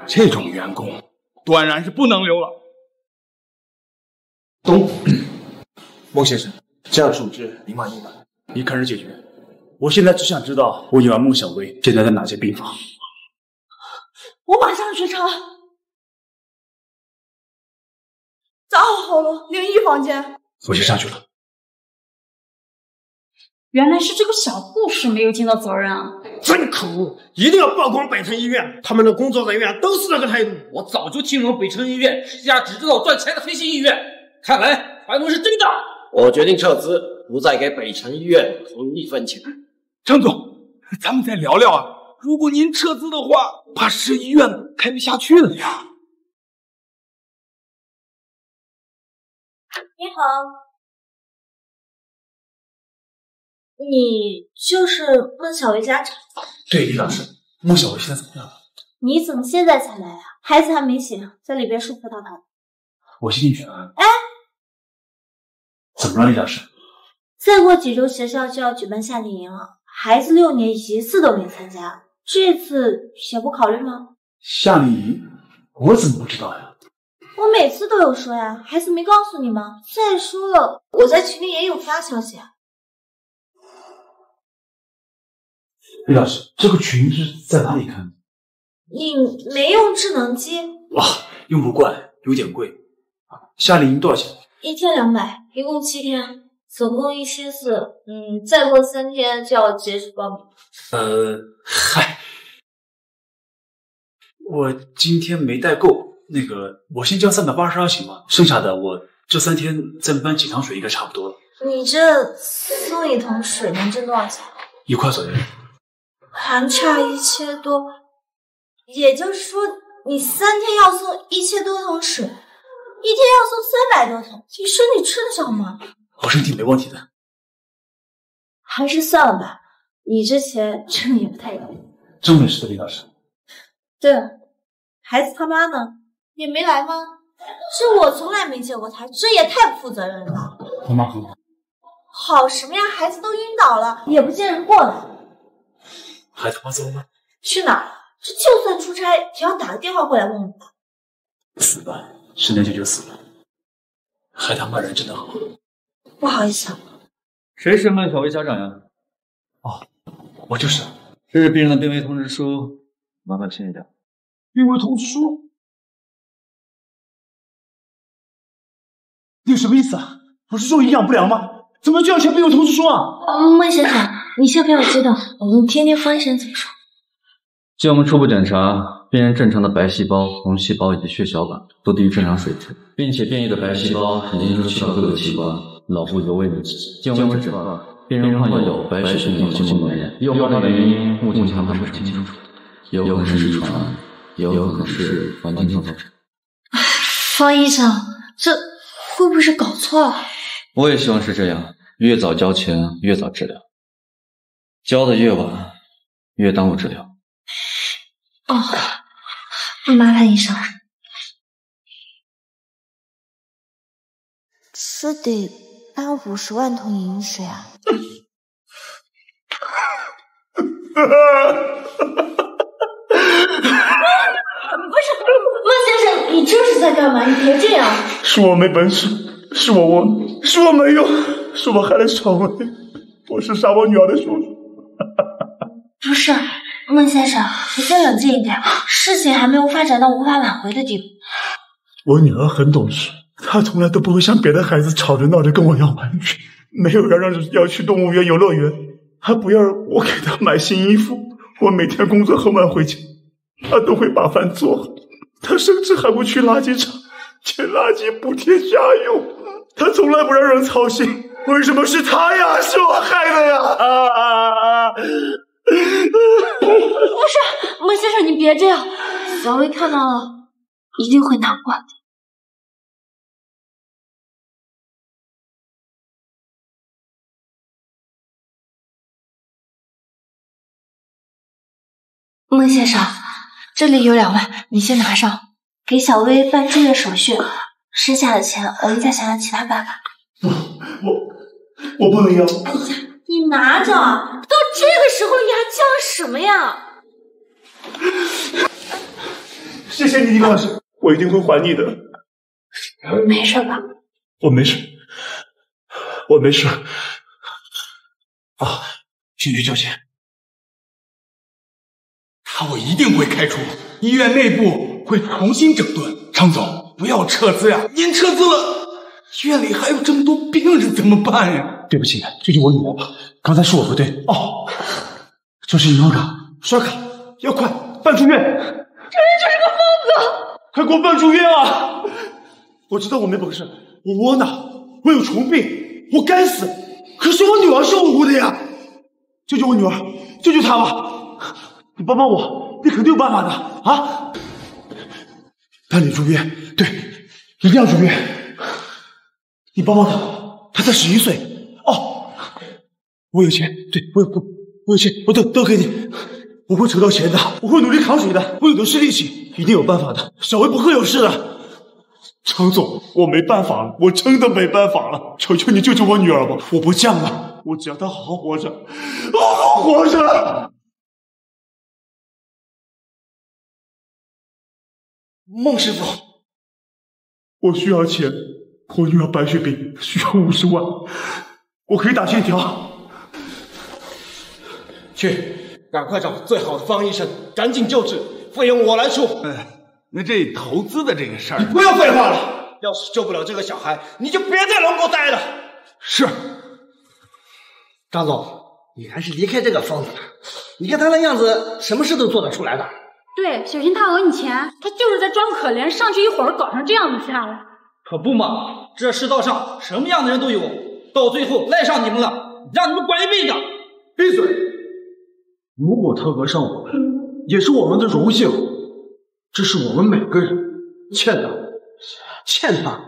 这种员工断然是不能留了。东，孟先生，这样处置您满意吗？你看着解决。我现在只想知道我女儿孟小薇现在在哪间病房。我马上去查。杂号号楼零一房间。我先上去了。原来是这个小护士没有尽到责任啊！真可恶！一定要曝光北城医院，他们的工作人员都是那个态度。我早就听闻北城医院是一家只知道赚钱的黑心医院，看来传闻是真的。我决定撤资，不再给北城医院投一分钱。张总，咱们再聊聊啊！如果您撤资的话，怕是医院开不下去了呀。你好，你就是孟小薇家长？对，李老师，孟小薇现在怎么样了？你怎么现在才来啊？孩子还没醒，在里边吃葡萄糖。我心情全安。哎，怎么了，李老师？再过几周学校就要举办夏令营了，孩子六年一次都没参加，这次也不考虑吗？夏令营，我怎么不知道呀？我每次都有说呀，孩子没告诉你吗？再说了，我在群里也有发消息。李老师，这个群是在哪里看的？你没用智能机？哇，用不惯，有点贵。夏令营多少钱？一天两百，一共七天，总共一千四。嗯，再过三天就要截止报名。呃，嗨，我今天没带够，那个我先交三百八十二行吗？剩下的我这三天再搬几趟水应该差不多了。你这送一桶水能挣多少钱？一块左右。还差一千多，也就是说你三天要送一千多桶水，一天要送三百多桶，你身体吃得消吗？我身体没问题的。还是算了吧，你这钱挣的也不太多。真没事的，李老师。对了，孩子他妈呢？也没来吗？这我从来没见过他，这也太不负责任了。他妈很好。好什么呀？孩子都晕倒了，也不见人过来。孩子妈走了吗？去哪儿了？这就算出差，也要打个电话过来问问吧。死吧，十年前就死了。还他妈人真的好。不好意思啊。谁是孟小薇家长呀？哦，我就是。这是病人的病危通知书，麻烦签一下。病危通知书？你什么意思啊？不是说营养不良吗？怎么就要签病危通知书啊？孟先生，你先不要激动，我们听听方医生怎么说。经我们初步检查，病人正常的白细胞、红细胞以及血小板都低于正常水平，并且变异的白细胞已经入侵到各个器官，脑部尤为明显。经我们诊断，病人患有白血病性筋膜炎，诱发的原因目前还不是很清楚，有可能是遗传，也有可能是环境造成。方医生，这会不会是搞错了？我也希望是这样，越早交钱越早治疗，交的越晚越耽误治疗。哦，麻烦医生。这得搬五十万桶饮水啊！你这是在干嘛？你别这样。是我没本事，是我我，是我没用，是我害了小薇，我是杀我女儿的凶手。不是，孟先生，你先冷静一点，事情还没有发展到无法挽回的地步。我女儿很懂事，她从来都不会像别的孩子吵着闹着跟我要玩具，没有要让要去动物园、游乐园，还不要我给她买新衣服。我每天工作很晚回家，她都会把饭做好。他甚至还会去垃圾场捡垃圾补贴家用。他从来不让人操心。为什么是他呀？是我害的呀！啊啊啊！不是，孟先生，你别这样，小薇看到了一定会难过的。孟先生，这里有两万，你先拿上，给小薇办住院手续，剩下的钱我们再想想其他办法。我我不能要。哎呀，你拿着，都这个时候了，你还叫什么呀？谢谢你，李老师，我一定会还你的。没事吧？我没事，我没事。啊，进去交钱。他我一定会开除，医院内部会重新整顿。张总，不要撤资呀！您撤资了，医院里还有这么多病人怎么办呀？对不起，救救我女儿吧！刚才是我不对。哦，这是银行卡，刷卡，要快，办住院。这人就是个疯子，快给我办住院啊！我知道我没本事，我窝囊，我有重病，我该死。可是我女儿是无辜的呀！救救我女儿，救救她吧！你帮帮我，你肯定有办法的啊！办理住院，对，一定要住院。你帮帮他，他才十一岁。哦，我有钱，对我有我有钱，我都都给你。我会筹到钱的，我会努力扛水的，我有的是力气，一定有办法的。小薇不会有事的。程总，我没办法了，我真的没办法了，求求你救救我女儿吧！我不犟了，我只要她好好活着，好好活着。孟师傅，我需要钱，我女儿白血病需要五十万，我可以打欠条。去，赶快找最好的方医生，赶紧救治，费用我来出。哎，那这投资的这个事儿，你不要废话了。要是救不了这个小孩，你就别在龙国待了。是，张总，你还是离开这个疯子吧。你看他那样子，什么事都做得出来的。对，小心他讹你钱，他就是在装可怜，上去一会儿搞成这样子下来。可不嘛，这世道上什么样的人都有，到最后赖上你们了，让你们管一辈子。闭嘴！如果他讹上我们，也是我们的荣幸，这是我们每个人欠的。欠他？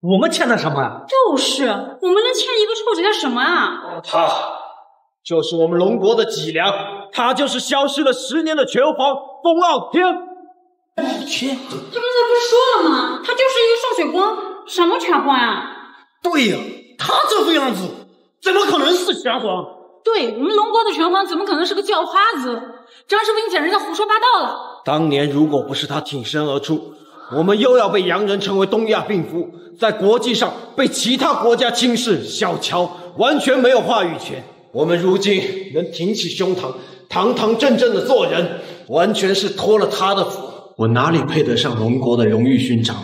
我们欠他什么呀？就是，我们能欠一个臭指甲什么啊？他就是我们龙国的脊梁，他就是消失了十年的拳皇风傲天。天，这刚才不是说了吗？他就是一个送水光，什么拳皇啊？对呀，他这副样子，怎么可能是拳皇？对我们龙国的拳皇，怎么可能是个叫花子？张师傅，你简直在胡说八道了！当年如果不是他挺身而出。我们又要被洋人称为东亚病夫，在国际上被其他国家轻视、小瞧，完全没有话语权。我们如今能挺起胸膛，堂堂正正的做人，完全是托了他的福。我哪里配得上龙国的荣誉勋章？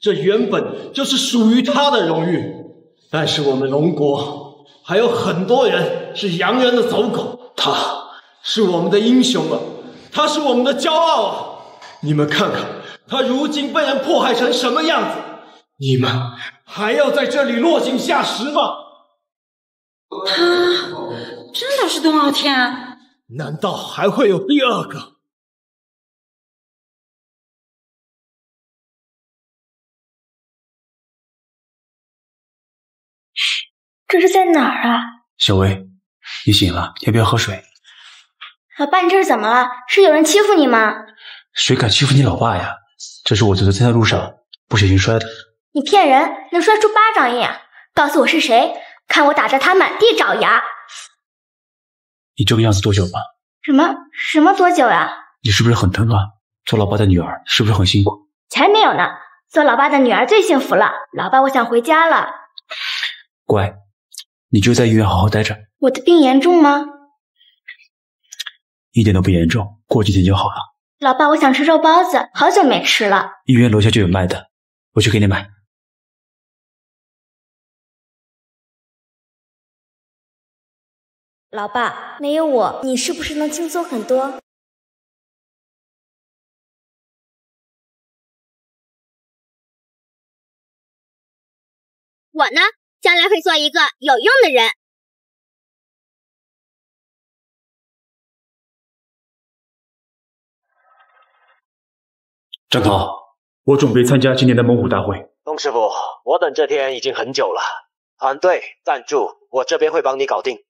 这原本就是属于他的荣誉。但是我们龙国还有很多人是洋人的走狗，他是我们的英雄啊，他是我们的骄傲啊！你们看看。他如今被人迫害成什么样子？你们还要在这里落井下石吗？他真的是冬傲天？难道还会有第二个？这是在哪儿啊？小薇，你醒了，要不要喝水？老爸，你这是怎么了？是有人欺负你吗？谁敢欺负你老爸呀？这是我走在路上不小心摔的。你骗人，能摔出巴掌印？告诉我是谁，看我打着他满地找牙！你这个样子多久了？什么什么多久呀？你是不是很疼啊？做老爸的女儿是不是很辛苦？才没有呢！做老爸的女儿最幸福了。老爸，我想回家了。乖，你就在医院好好待着。我的病严重吗？一点都不严重，过几天就好了。老爸，我想吃肉包子，好久没吃了。医院楼下就有卖的，我去给你买。老爸，没有我，你是不是能轻松很多？我呢，将来会做一个有用的人。张涛，我准备参加今年的猛虎大会。东师傅，我等这天已经很久了。团队赞助，我这边会帮你搞定。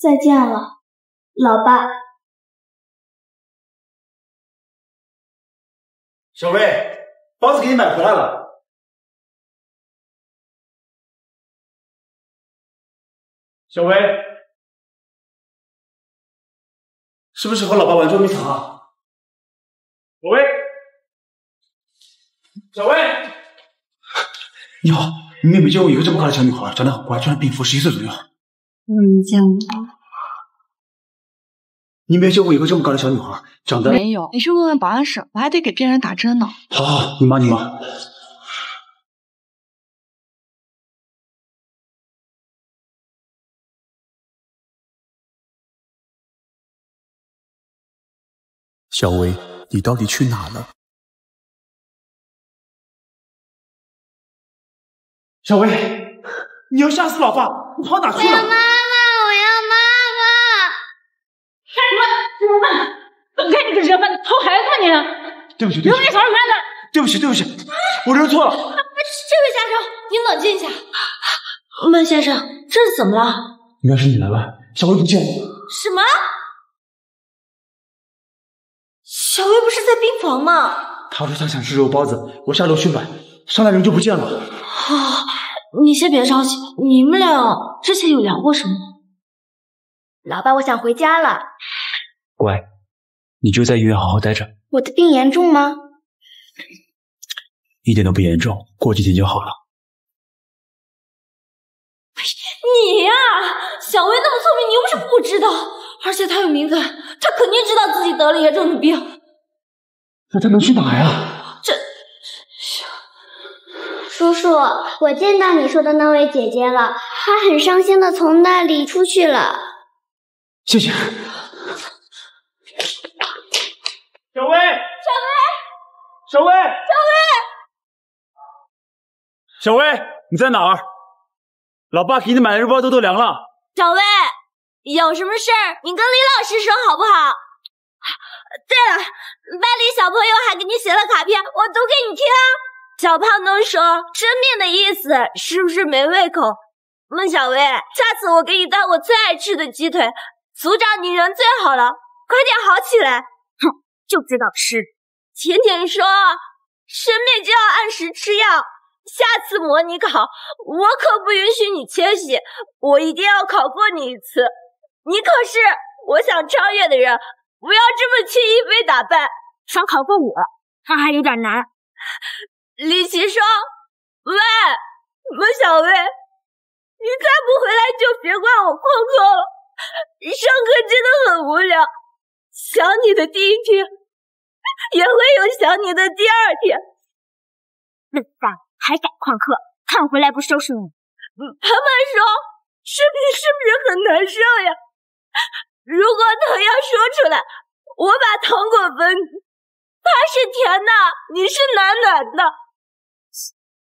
再见了，老爸。小薇，包子给你买回来了。小薇，是不是和老爸玩捉迷藏啊？小薇，小薇，你好，你有没有见过一个这么高的小女孩？长得很乖，穿着病服，十一岁左右。嗯，见过。你没见过一个这么高的小女孩，长得没有。你去问问保安室，我还得给病人打针呢。好，好，你忙你忙。小薇，你到底去哪了？小薇，你要吓死老爸，你跑哪去了？什么？什么？放开你个惹饭的偷孩子你！对不起，对不起，有没有少原则？对不起，对不起，我认错了。这位先生，您冷静一下。孟先生，这是怎么了？应该是你来了，小薇不见了。什么？小薇不是在病房吗？她说她想吃肉包子，我下楼去买，上来人就不见了。啊，你先别着急，你们俩之前有聊过什么？老爸，我想回家了。乖，你就在医院好好待着。我的病严重吗？一点都不严重，过几天就好了。你呀、小薇那么聪明，你又不是不知道，而且她有名字，她肯定知道自己得了严重的病。那她能去哪呀？这叔叔，我见到你说的那位姐姐了，她很伤心的从那里出去了。谢谢。小薇，小薇，小薇，小薇，小薇，你在哪儿？老爸给你买的肉包都都凉了。小薇，有什么事儿你跟李老师说好不好？对了，班里小朋友还给你写了卡片，我读给你听。小胖东说：“生病的意思是不是没胃口？”孟小薇，下次我给你带我最爱吃的鸡腿。组长，你人最好了，快点好起来。哼，就知道吃。甜甜说：“生病就要按时吃药。”下次模拟考，我可不允许你缺席，我一定要考过你一次。你可是我想超越的人，不要这么轻易被打败。想考过我，他还有点难。李奇说：“喂，孟小薇，你再不回来就别怪我旷课了。上课真的很无聊，想你的第一天，也会有想你的第二天。笨蛋，还敢旷课？看回来不收拾你！他们说视频是不是很难受呀？如果疼要说出来，我把糖果分你。它是甜的，你是暖暖的。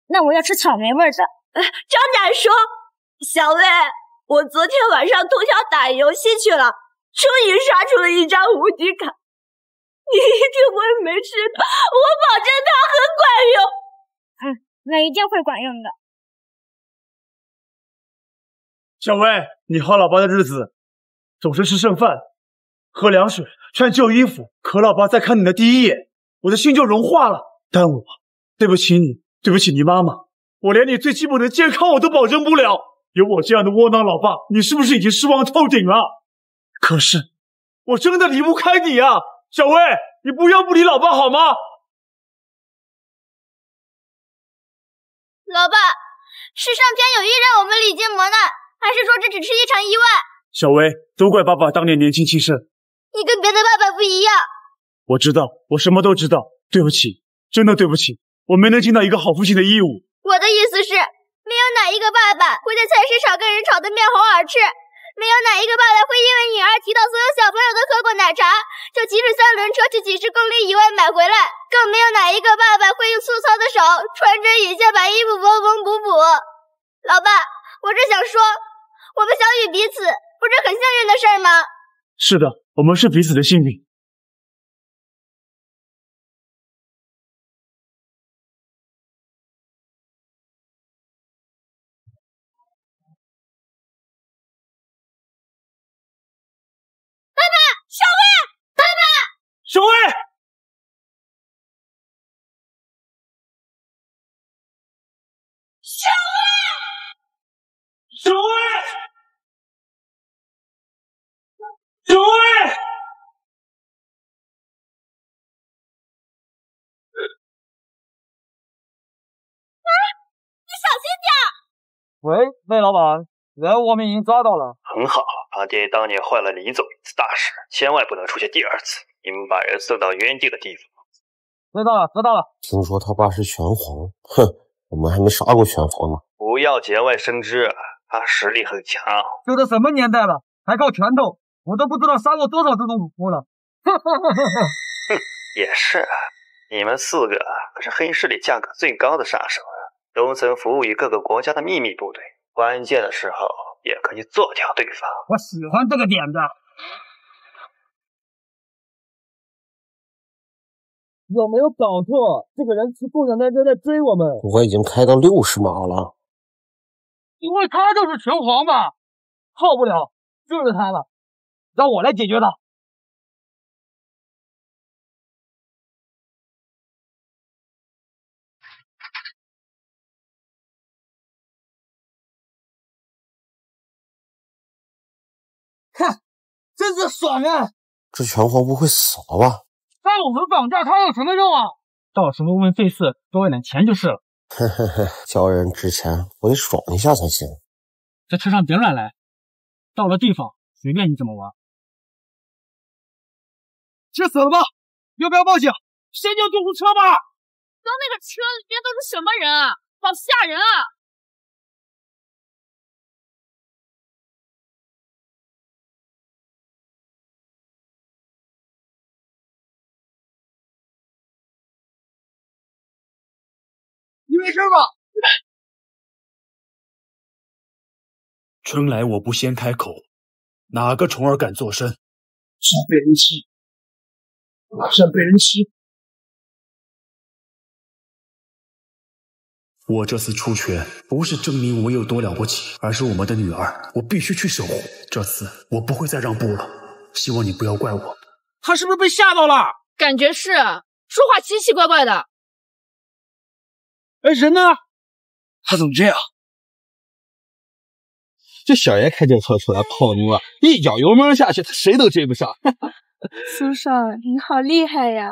那我要吃草莓味的。张展说：“小薇，我昨天晚上通宵打游戏去了，终于刷出了一张无敌卡。你一定会没事的，我保证它很管用。”嗯，那一定会管用的。小薇，你和老爸的日子，总是吃剩饭，喝凉水，穿旧衣服。可老爸在看你的第一眼，我的心就融化了。但我对不起你，对不起你妈妈，我连你最基本的健康我都保证不了。有我这样的窝囊老爸，你是不是已经失望透顶了？可是我真的离不开你啊，小薇，你不要不理老爸好吗？老爸，是上天有意让我们历经磨难，还是说这只是一场意外？小薇，都怪爸爸当年年轻气盛。你跟别的爸爸不一样。我知道，我什么都知道。对不起，真的对不起，我没能尽到一个好父亲的义务。我的意思是，哪一个爸爸会在菜市场跟人吵得面红耳赤，没有哪一个爸爸会因为女儿提到所有小朋友都喝过奶茶，就骑着三轮车去几十公里以外买回来，更没有哪一个爸爸会用粗糙的手穿针引线把衣服缝缝补补。老爸，我只想说，我们相遇彼此，不是很幸运的事儿吗？是的，我们是彼此的幸运。小薇，小薇。你小心点！喂，魏老板，人我们已经抓到了。很好，他爹当年坏了李总一次大事，千万不能出现第二次。你们把人送到原定的地方。知道了，知道了。听说他爸是拳皇，哼，我们还没杀过拳皇呢。不要节外生枝，他实力很强。这都什么年代了，还靠拳头？我都不知道杀过多少这种武夫了。哼哼哼哼哼。也是，啊，你们四个可是黑市里价格最高的杀手啊！都曾服务于各个国家的秘密部队，关键的时候也可以做掉对方。我喜欢这个点子。有没有搞错？这个人骑共享单车在追我们。我已经开到六十码了。因为他就是拳皇嘛，耗不了，就是他了，让我来解决他。看，真是爽啊！这拳皇不会死了吧？在我们绑架他有什么用啊？到时候问费事，多一点钱就是了。嘿嘿嘿，交人之前我得爽一下才行。在车上别乱来，到了地方随便你怎么玩。这死了吧？要不要报警？先叫救护车吧。刚那个车里面都是什么人啊？好吓人啊！你没事吧？春来我不先开口，哪个虫儿敢作声？是被人欺，马上被人欺。我这次出拳不是证明我有多了不起，而是我们的女儿，我必须去守护。这次我不会再让步了，希望你不要怪我。他是不是被吓到了？感觉是，说话奇奇怪怪的。哎，人呢？他怎么这样？这小爷开这车出来泡妞啊，一脚油门下去，他谁都追不上。苏少，你好厉害呀！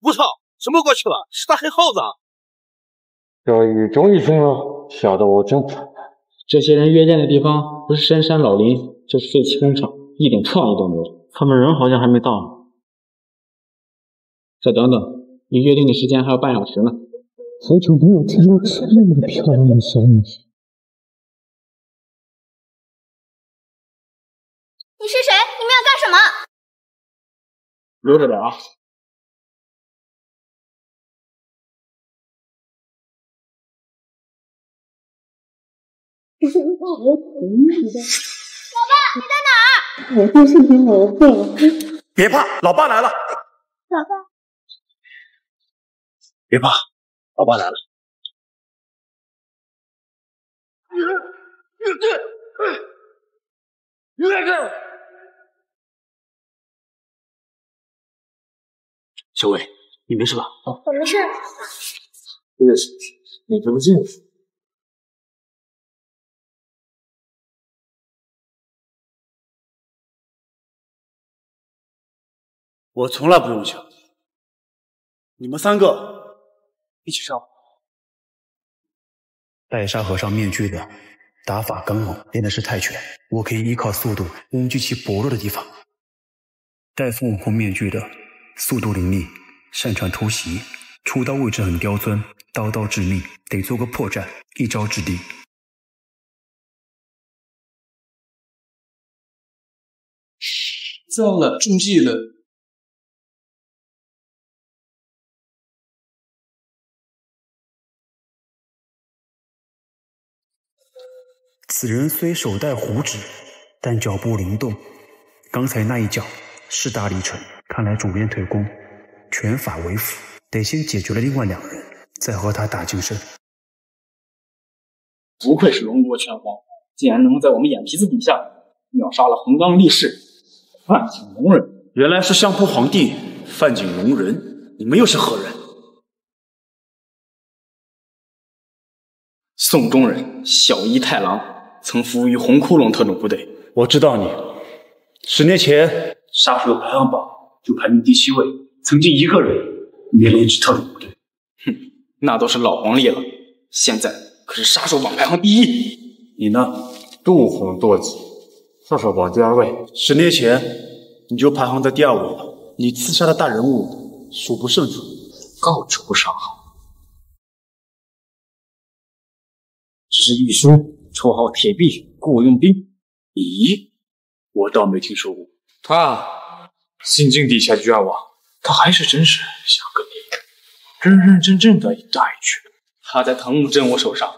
我操，什么过去了？是大黑耗子！小雨终于中了，吓得我真惨。这些人约见的地方不是深山老林，就是废弃工厂，一点创意都没有。他们人好像还没到呢。再等等，离约定的时间还有半小时呢。好久没有听到这么漂亮的小女生。你是谁？你们要干什么？留着点啊！老爸，你在哪儿？我就是你老爸。别怕，老爸来了。老爸，别怕，老爸来了。月月，小伟，你没事吧？我没事。这个事你怎么进去？我从来不用枪，你们三个一起上。戴沙和尚面具的，打法刚猛，练的是泰拳。我可以依靠速度攻击其薄弱的地方。戴孙悟空面具的，速度凌厉，擅长突袭，出刀位置很刁钻，刀刀致命，得做个破绽，一招制敌。糟了，中计了。此人虽手戴虎指，但脚步灵动。刚才那一脚势大力沉，看来主练腿功，拳法为辅。得先解决了另外两人，再和他打近身。不愧是龙国拳皇，竟然能在我们眼皮子底下秒杀了横纲力士范景龙人。原来是相扑皇帝范景龙人，你们又是何人？宋中人，小一太郎，曾服务于红窟窿特种部队。我知道你，十年前杀手排行榜就排名第七位，曾经一个人灭了一支特种部队。哼，那都是老黄历了，现在可是杀手榜排行第一。你呢？杜洪多吉，杀手榜第二位。十年前你就排行在第二位了。你刺杀的大人物数不胜数，高处不胜寒。只是玉书，绰号铁臂，雇佣兵。咦，我倒没听说过。他心境底下愿望，他还是真是想跟你认认真真的一打一局。他在藤木镇我手上，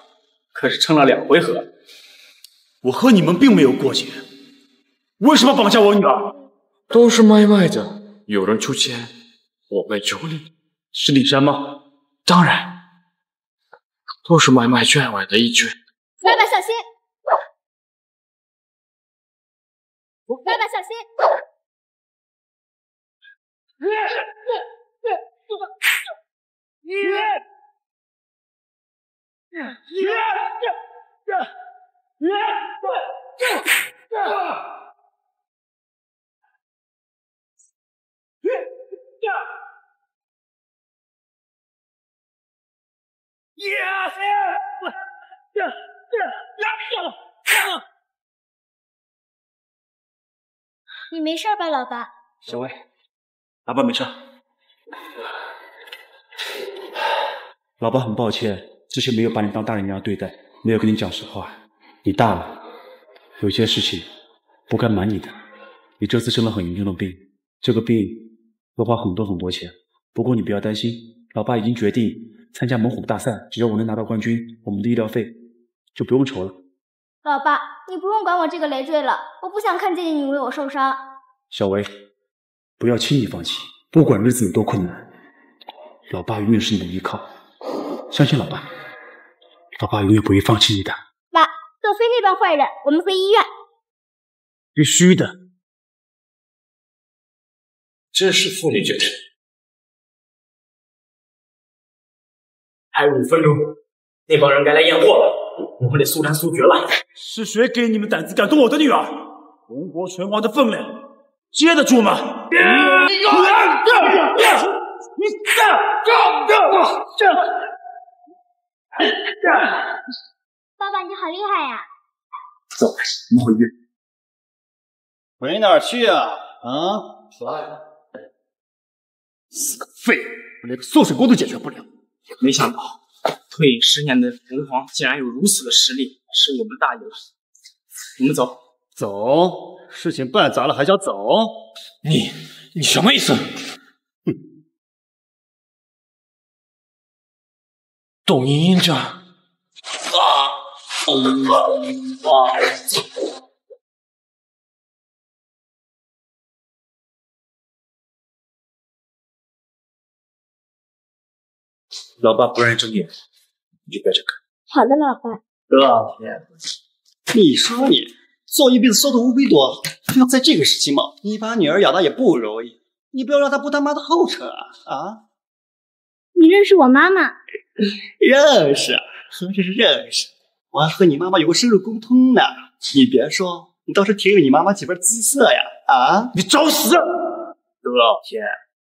可是撑了两回合。我和你们并没有过节，为什么绑架我女儿？都是卖卖的，有人出钱，我们就领。是李山吗？当然，都是买卖圈外的一群。爸爸小心！爸爸小心！你没事吧，老爸？小薇，老爸没事。老爸很抱歉，之前没有把你当大人一样对待，没有跟你讲实话。你大了，有些事情不该瞒你的。你这次生了很严重的病，这个病要花很多很多钱。不过你不要担心，老爸已经决定参加猛虎大赛，只要我能拿到冠军，我们的医疗费就不用愁了。老爸，你不用管我这个累赘了，我不想看见你为我受伤。小薇，不要轻易放弃，不管日子有多困难，老爸永远是你的依靠。相信老爸，老爸永远不会放弃你的。爸，窦飞那帮坏人，我们回医院。必须的。这是妇女决定。还有五分钟，那帮人该来验货了，我们得速战速决了。是谁给你们胆子敢动我的女儿？龙国拳王的分量，接得住吗？爸爸，你好厉害呀！走，我们回去。回哪儿去啊？啊，出来！死个废物，我连个送水工都解决不了。没想到退隐十年的龙皇竟然有如此的实力，是我们大意了。我们走，走，事情办砸了还想走？你你什么意思？哼！董莹莹这啊啊！老爸不让你睁眼，你就别睁开。好的，老爸。老天，你说你做一辈子缩头乌龟多，非要在这个时期吗？你把女儿养大也不容易，你不要让她步他妈的后尘啊！啊！你认识我妈妈？认识，何止是认识，我还和你妈妈有过深入沟通呢。你别说，你倒是挺有你妈妈几分姿色呀！啊！你找死！老天，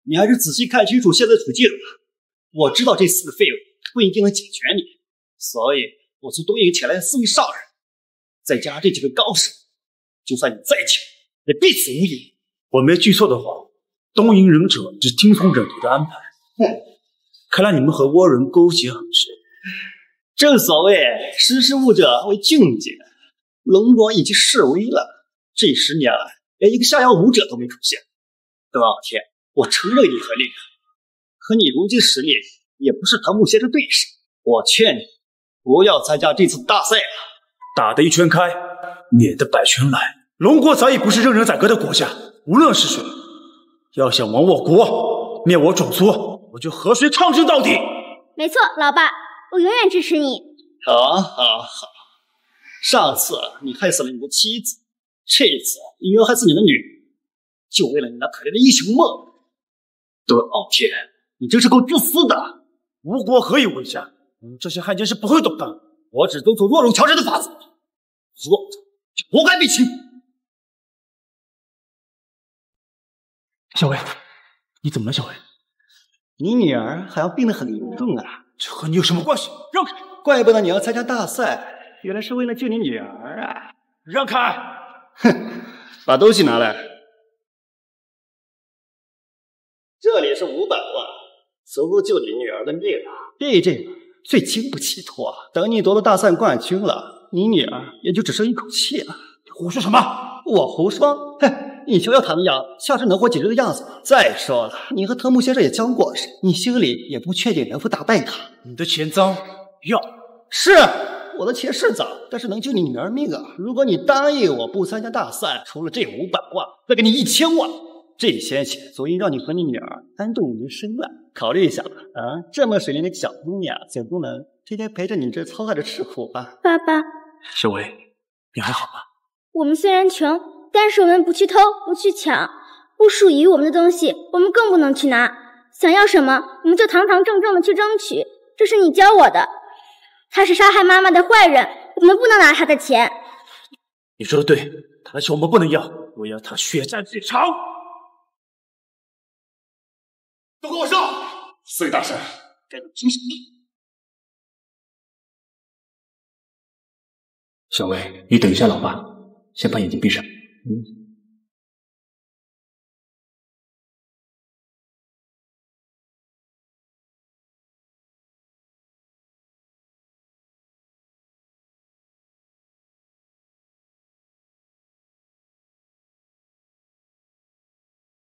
你还是仔细看清楚现在处境吧。我知道这四个废物不一定能解决你，所以我从东营请来了四位上人，再加上这几个高手，就算你再强，也必死无疑。我没记错的话，东营忍者只听从忍徒的安排。哼，看来你们和倭人勾结很深。正所谓识时务者为俊杰，龙王已经示威了，这十年来连一个下妖武者都没出现。邓傲天，我承认你很厉害。可你如今实力也不是藤木先生对手，我劝你不要参加这次大赛了。打得一拳开，免得百拳来。龙国早已不是任人宰割的国家，无论是谁，要想亡我国、灭我种族，我就和谁抗争到底。没错，老爸，我永远支持你。好，好，好。上次你害死了你的妻子，这次你又害死你的女儿，就为了你那可怜的英雄梦。德傲天。你真是够自私的！吴国何以为家？你这些汉奸是不会懂的。我只遵从弱肉强食的法则，弱者就活该被擒。小薇，你怎么了？小薇，你女儿好像病得很严重啊！这和你有什么关系？让开！怪不得你要参加大赛，原来是为了救你女儿啊！让开！哼，把东西拿来。这里是五百万。足够救你女儿的命了，毕竟最经不起拖。等你夺了大赛冠军了，你女儿也就只剩一口气了。你胡说什么？我胡说？哼，你瞧瞧他那样，像是能活几日的样子吗？再说了，你和藤木先生也交过手，你心里也不确定能否打败他。你的钱脏，要是我的钱是脏，但是能救你女儿命啊！如果你答应我不参加大赛，除了这五百万，再给你一千万，这些钱足以让你和你女儿安顿余生了。考虑一下吧，啊，这么水灵的小姑娘，总不能天天陪着你这糙汉子吃苦吧？爸爸，小薇，你还好吗？我们虽然穷，但是我们不去偷，不去抢，不属于我们的东西，我们更不能去拿。想要什么，我们就堂堂正正的去争取。这是你教我的。他是杀害妈妈的坏人，我们不能拿他的钱。你说的对，他的钱我们不能要，我要他血债血偿。都给我上！四位大神，给你惊喜。小薇，你等一下老爸，先把眼睛闭上。嗯。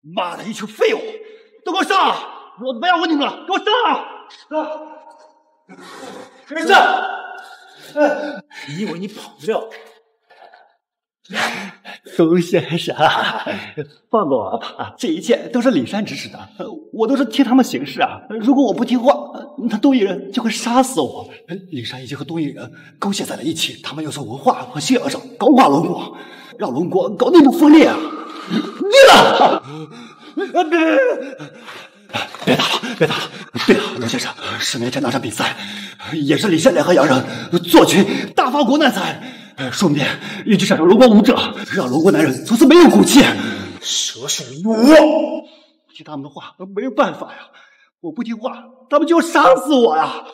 妈的，一群废物！都给我上！老子不要问你们了，给我上！儿子，你以为你跑不了？东先生，放过我吧！这一切都是李山指使的，我都是替他们行事啊！如果我不听话，那东夷人就会杀死我。李山已经和东夷人勾结在了一起，他们要从文化和信仰上搞垮龙国，让龙国搞内部分裂啊！对了，别别别别打了，别打了！对了，罗先生，十年前那场比赛也是李善良和洋人做局大发国难财，顺便一举斩杀龙国武者，让龙国男人从此没有骨气。蛇鼠一窝，听他们的话没有办法呀！我不听话，他们就要杀死我呀！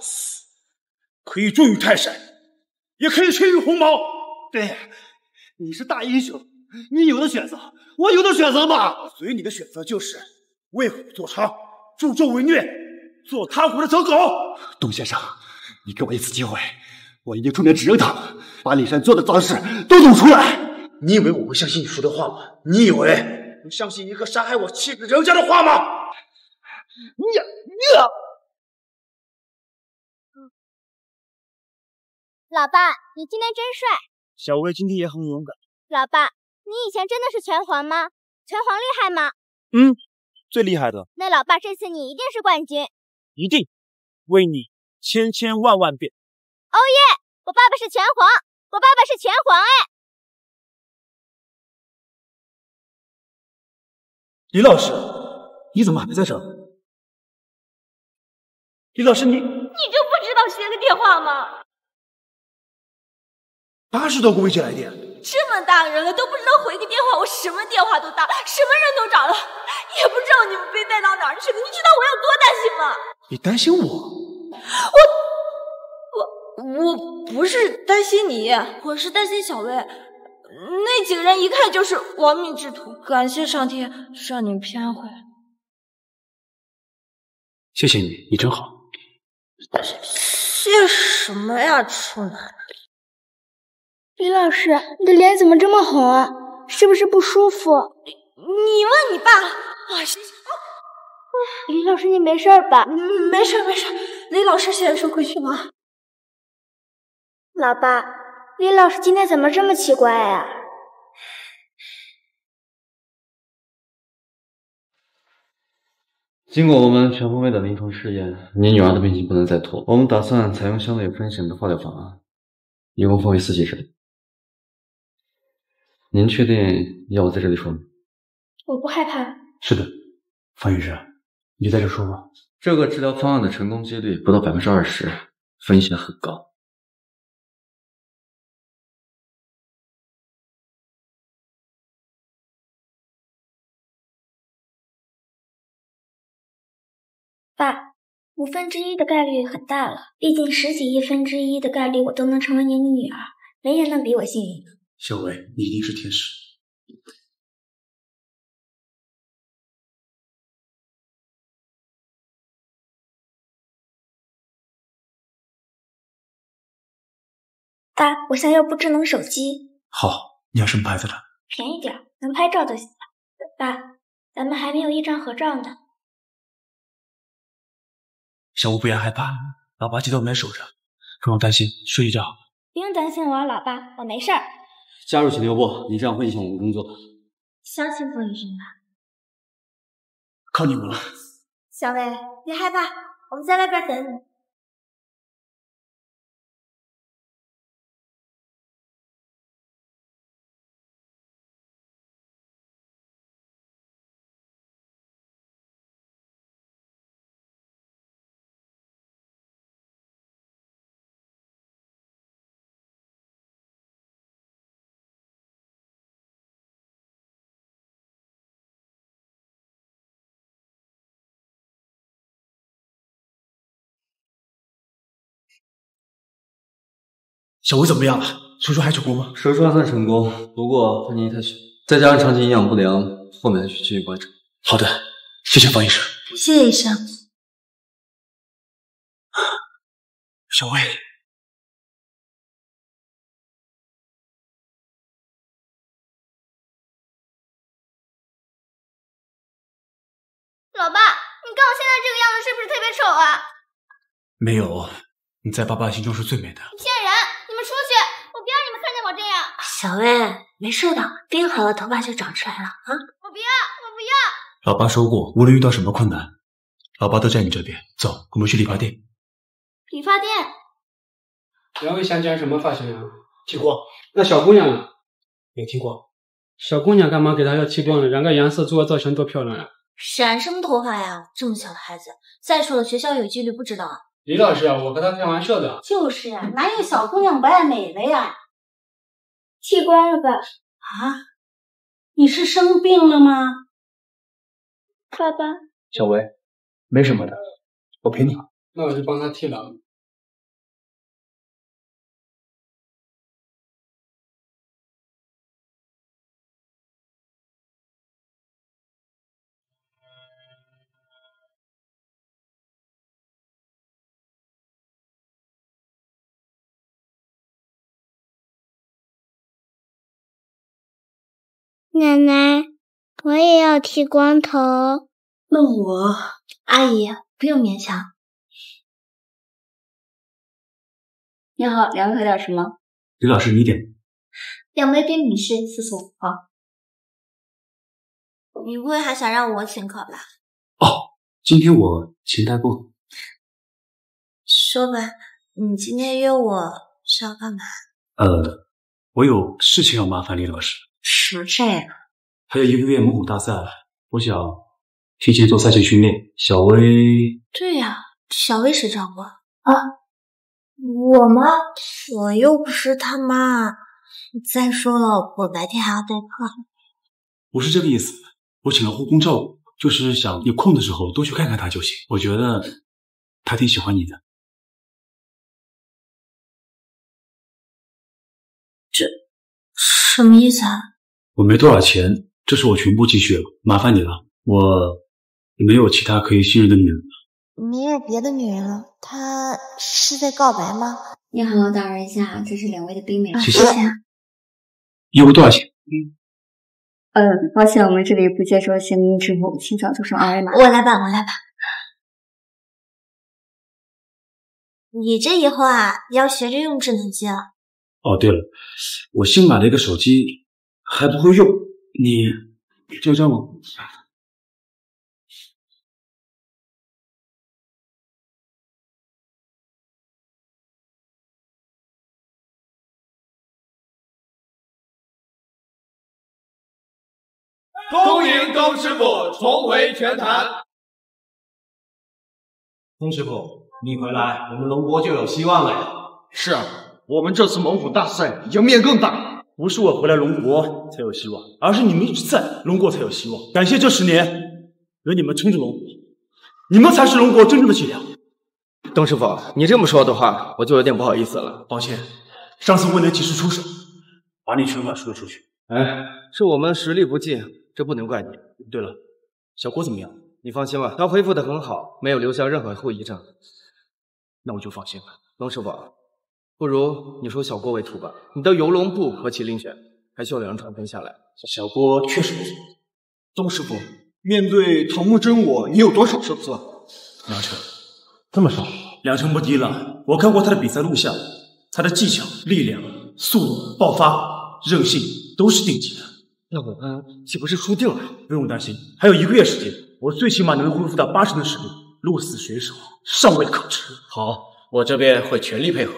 可以重于泰山，也可以轻于鸿毛。对，你是大英雄。你有的选择，我有的选择吗？所以你的选择就是为虎作伥，助纣为虐，做贪腐的走狗。董先生，你给我一次机会，我一定出面指认他们，把李山做的脏事都抖出来。你以为我会相信你说的话吗？你以为能相信一个杀害我妻子人家的话吗？你你，老爸，你今天真帅。小薇今天也很勇敢。老爸。你以前真的是拳皇吗？拳皇厉害吗？嗯，最厉害的。那老爸，这次你一定是冠军。一定，为你千千万万遍。哦耶！我爸爸是拳皇，我爸爸是拳皇哎。李老师，你怎么还在这？李老师，你你就不知道接个电话吗？八十多个未接来电。这么大人了都不知道回个电话，我什么电话都打，什么人都找了，也不知道你们被带到哪儿去了。你知道我有多担心吗？你担心我？我我我不是担心你，我是担心小薇。那几个人一看就是亡命之徒，感谢上天让你平安回来。谢谢你，你真好。谢什么呀，处男！李老师，你的脸怎么这么红啊？是不是不舒服？你问你爸。李老师，你没事吧？没事没事。李老师现在是回去吗？老爸，李老师今天怎么这么奇怪呀？经过我们全方位的临床试验，你女儿的病情不能再拖，我们打算采用相对有风险的化疗方案，一共分为四期治疗。您确定要我在这里说吗？我不害怕。是的，方医生，你就在这说吧。这个治疗方案的成功几率不到百分之二十，风险很高。爸，五分之一的概率很大了，毕竟十几亿分之一的概率我都能成为你女儿，没人能比我幸运。小伟，你一定是天使。爸，我想要部智能手机。好，你要什么牌子的？便宜点，能拍照就行了。爸，咱们还没有一张合照呢。小吴不要害怕，老爸记得我们守着，不用担心，睡一觉。不用担心我，老爸，我没事儿。加入请留步，你这样会影响我们工作。相信傅医生吧。靠你们了。小薇，别害怕，我们在外边等你。小薇怎么样了？手术还成功吗？手术还算成功，不过他年纪太小，再加上长期营养不良，后面还需继续观察。好的，谢谢方医生。谢谢医生。小薇，老爸，你看我现在这个样子是不是特别丑啊？没有，你在爸爸心中是最美的。你骗人！你们出去！我不要你们看见我这样。小薇，没事的，病好了头发就长出来了啊！我不要，我不要。老爸说过，无论遇到什么困难，老爸都在你这边。走，我们去理发店。理发店。两位想剪什么发型啊？剃光。那小姑娘呢？没剃光。小姑娘干嘛给她要剃光呢？染个颜色做个造型多漂亮呀！染什么头发呀？这么小的孩子。再说了，学校有纪律，不知道啊。李老师啊，我跟他开玩笑的。就是啊，哪有小姑娘不爱美的呀？剃光了吧？啊？你是生病了吗？爸爸。小薇，没什么的，我陪你。那我就帮他剃了。奶奶，我也要剃光头。那我，阿姨不用勉强。你好，两位喝点什么？李老师，你点。两杯冰美式，四十五。好。你不会还想让我请客吧？哦，今天我请代步。说吧，你今天约我是要干嘛？呃，我有事情要麻烦李老师。还有一个月猛虎大赛，我想提前做赛前训练。小薇，对呀，小薇谁照顾啊？我吗？我又不是他妈。再说了，我白天还要代课。不是这个意思，我请了护工照顾，就是想有空的时候多去看看他就行。我觉得他挺喜欢你的。这什么意思啊？我没多少钱，这是我全部积蓄了，麻烦你了。我没有其他可以信任的女人了。没有别的女人了？他是在告白吗？你好，打扰一下，这是两位的冰美谢谢。一壶多少钱？嗯，抱歉，我们这里不接受现金支付，请扫出示二维码。我来吧，我来吧。你这以后啊，要学着用智能机了。哦，对了，我新买了一个手机，还不会用，你教教我。恭迎高师傅重回拳坛。龚师傅，你回来，我们龙国就有希望了呀。是啊，我们这次猛虎大赛赢面更大。不是我回来龙国才有希望，而是你们一直在，龙国才有希望。感谢这十年有你们撑着龙国，你们才是龙国真正的脊梁。邓师傅，你这么说的话，我就有点不好意思了。抱歉，上次未能及时出手，把你全款输了出去。哎，是我们实力不济，这不能怪你。对了，小郭怎么样？你放心吧，他恢复的很好，没有留下任何后遗症。那我就放心了。龙师傅，不如你收小郭为徒吧。你的游龙步何其灵选，还需要两人传承下来。小郭确实不错，宗师傅，面对唐木真我，你有多少胜算？梁成，这么少？梁成不低了，我看过他的比赛录像，他的技巧、力量、速度、爆发、韧性都是顶级的。那我们岂不是输定了？不用担心，还有一个月时间，我最起码能恢复到八成的实力。鹿死谁手，尚未可知。好，我这边会全力配合。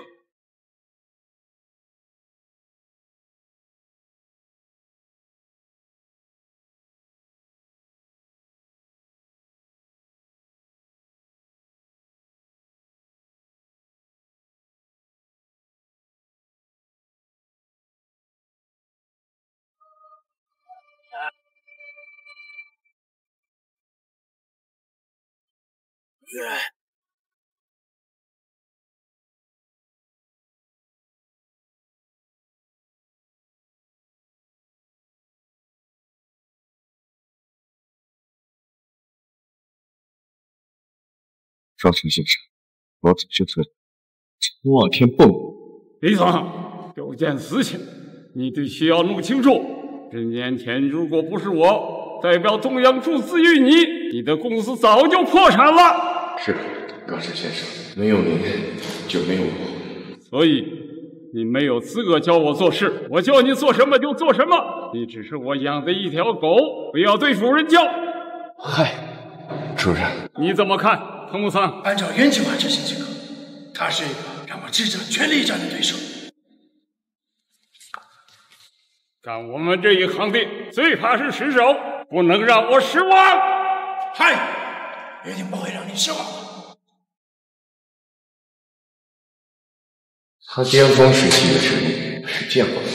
少城先生，我早就知道，陈望天蹦李总，有件事情你得需要弄清楚。十年前，如果不是我代表中央出资于你，你的公司早就破产了。是，高山先生，没有您就没有我。所以你没有资格教我做事，我叫你做什么就做什么。你只是我养的一条狗，不要对主人叫。嗨，主任，你怎么看？彭木桑，按照原计划执行即可。他是一个让我只争全力战的对手。干我们这一行的，最怕是失手，不能让我失望。嗨，一定不会让你失望。他巅峰时期的实力是见过的，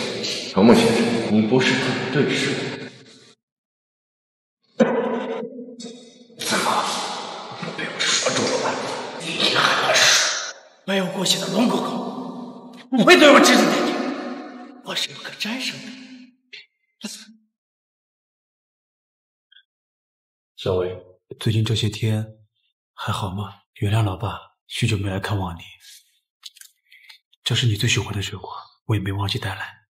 程木先生，你不是他的对手。怎么？被我说中了吧？你还是没有过血的龙哥哥，不会对我指指点点。我是不可战胜的。小薇，最近这些天还好吗？原谅老爸，许久没来看望你。这是你最喜欢的水果，我也没忘记带来。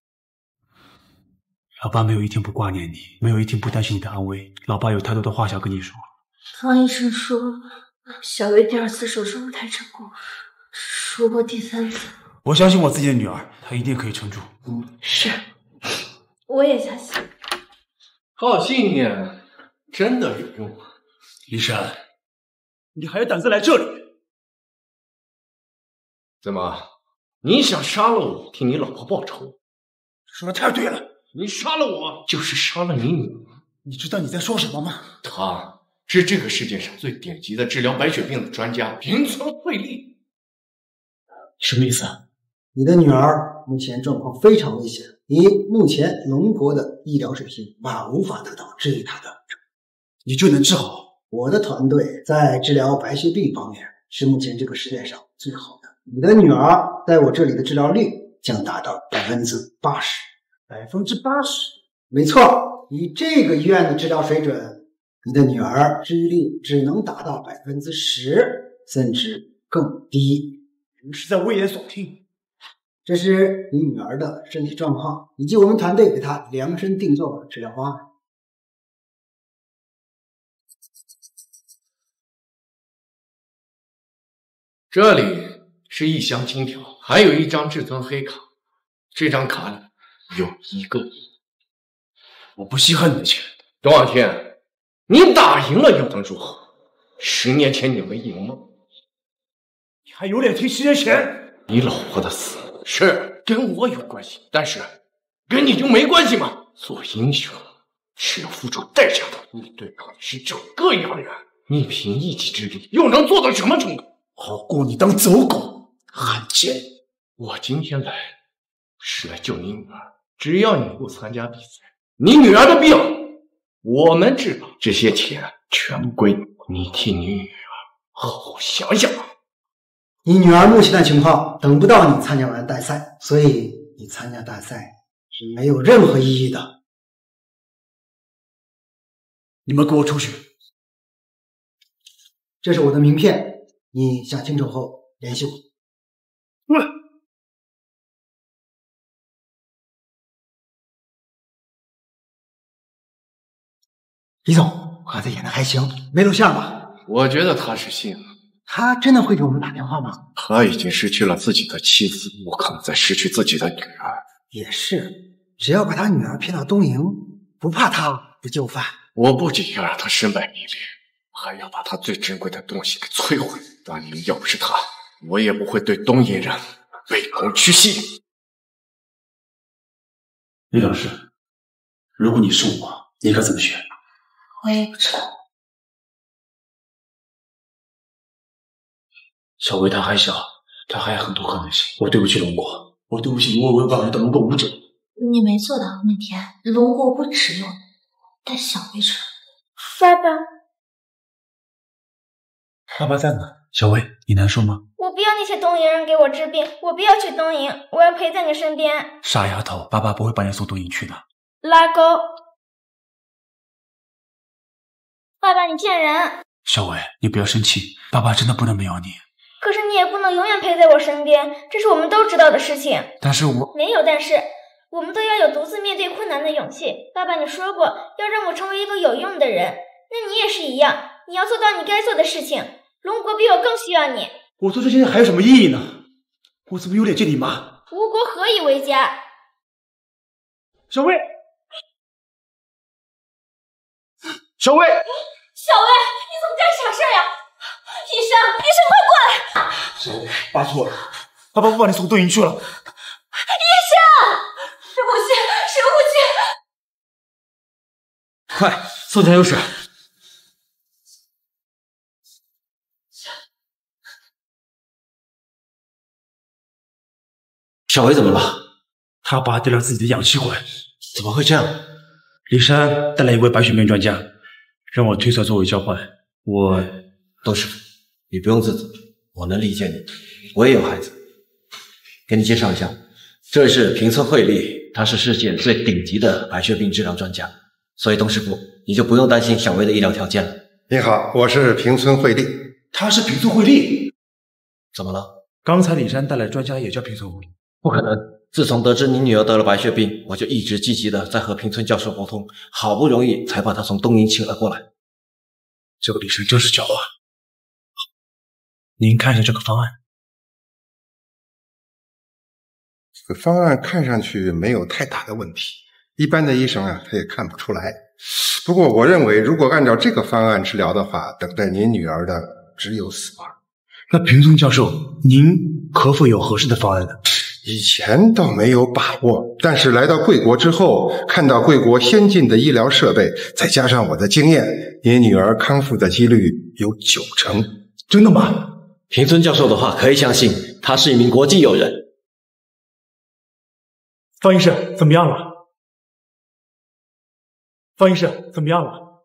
老爸没有一天不挂念你，没有一天不担心你的安危。老爸有太多的话想跟你说。汤医生说，小薇第二次手术不太成功，如果第三次，我相信我自己的女儿，她一定可以撑住。嗯，是，我也相信。靠信念真的有用吗？李山，你还有胆子来这里？怎么，你想杀了我，替你老婆报仇？说的太对了，你杀了我，就是杀了你女儿。你知道你在说什么吗？他是这个世界上最顶级的治疗白血病的专家，平村惠利。什么意思？你的女儿目前状况非常危险，以目前龙国的医疗水平，怕无法得到治愈她的，你就能治好？我的团队在治疗白血病方面是目前这个世界上最好的。你的女儿在我这里的治疗率将达到百分之八十，百分之八十，没错。以这个医院的治疗水准，你的女儿治愈率只能达到百分之十，甚至更低。你是在危言耸听。这是你女儿的身体状况，以及我们团队给她量身定做的治疗方案。这里是一箱金条，还有一张至尊黑卡。这张卡里有一个亿。我不稀罕你的钱，董望天，你打赢了又能如何？十年前你没赢吗？你还有脸提十年前？你老婆的死是跟我有关系，但是跟你就没关系吗？做英雄是要付出代价的。你对抗的是整个洋人，你凭一己之力又能做到什么程度？好过你当走狗，汉奸！我今天来是来救你女儿，只要你不参加比赛。你女儿的病，我们治了，这些钱全部归你。你替你女儿好好想想。你女儿目前的情况，等不到你参加完大赛，所以你参加大赛是没有任何意义的。你们给我出去！这是我的名片，你想清楚后联系我。嗯。李总，刚才演的还行，没露馅吧？我觉得他是信了。他真的会给我们打电话吗？他已经失去了自己的妻子，不可能再失去自己的女儿。也是，只要把他女儿骗到东营，不怕他不就范。我不仅要让他身败名裂，还要把他最珍贵的东西给摧毁。但你要不是他，我也不会对东瀛人卑躬屈膝。李老师，如果你是我，你该怎么选？我也不知道。小薇她还小，她还有很多可能性。我对不起龙国，我对不起我为帮你的龙国武者。你没做到那天，龙国不只有你，带小薇出来。爸爸，爸爸在呢。小薇，你难受吗？我不要那些东营人给我治病，我不要去东营，我要陪在你身边。傻丫头，爸爸不会把你送东营去的。拉钩！爸爸，你骗人！小薇，你不要生气，爸爸真的不能没有你。可是你也不能永远陪在我身边，这是我们都知道的事情。但是我没有但是，我们都要有独自面对困难的勇气。爸爸，你说过要让我成为一个有用的人，那你也是一样，你要做到你该做的事情。龙国比我更需要你。我做这些还有什么意义呢？我怎么有脸见你妈？吴国何以为家？小薇，小薇，小薇，你怎么干傻事呀？医生，医生，快过来！小薇，爸错了，爸爸不把你送东营去了。医生，深呼吸，深呼吸。快送加油水。小薇怎么了？他拔掉了自己的氧气管。怎么会这样？李山带来一位白血病专家，让我推测作为交换。我董师傅，你不用自责，我能理解你。我也有孩子，给你介绍一下，这是平村惠利，他是世界最顶级的白血病治疗专家，所以董师傅你就不用担心小薇的医疗条件了。你好，我是平村惠利。他是平村惠利？怎么了？刚才李山带来专家也叫平村惠利。不可能！自从得知你女儿得了白血病，我就一直积极的在和平村教授沟通，好不容易才把她从东营请了过来。这个李生真是狡猾。您看一下这个方案。这个方案看上去没有太大的问题，一般的医生啊他也看不出来。不过我认为，如果按照这个方案治疗的话，等待您女儿的只有死亡。那平村教授，您可否有合适的方案呢？以前倒没有把握，但是来到贵国之后，看到贵国先进的医疗设备，再加上我的经验，你女儿康复的几率有九成。真的吗？平村教授的话可以相信，他是一名国际友人。方医生怎么样了？方医生怎么样了？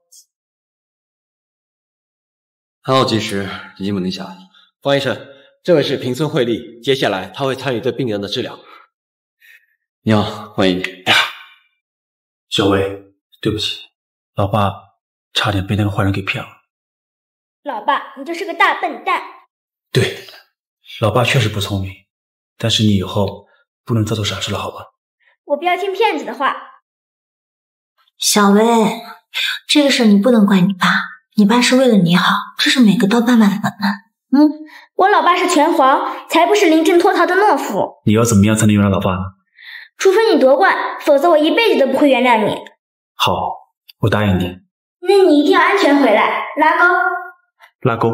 还好及时，已经稳定下来。方医生。这位是平村惠利，接下来他会参与对病人的治疗。你好，欢迎你。小薇，对不起，老爸差点被那个坏人给骗了。老爸，你就是个大笨蛋。对，老爸确实不聪明，但是你以后不能再做傻事了，好吧？我不要听骗子的话。小薇，这个事你不能怪你爸，你爸是为了你好，这是每个当爸爸的本能。嗯，我老爸是拳皇，才不是临阵脱逃的懦夫。你要怎么样才能原谅老爸呢？除非你夺冠，否则我一辈子都不会原谅你。好，我答应你。那你一定要安全回来，拉钩。拉钩。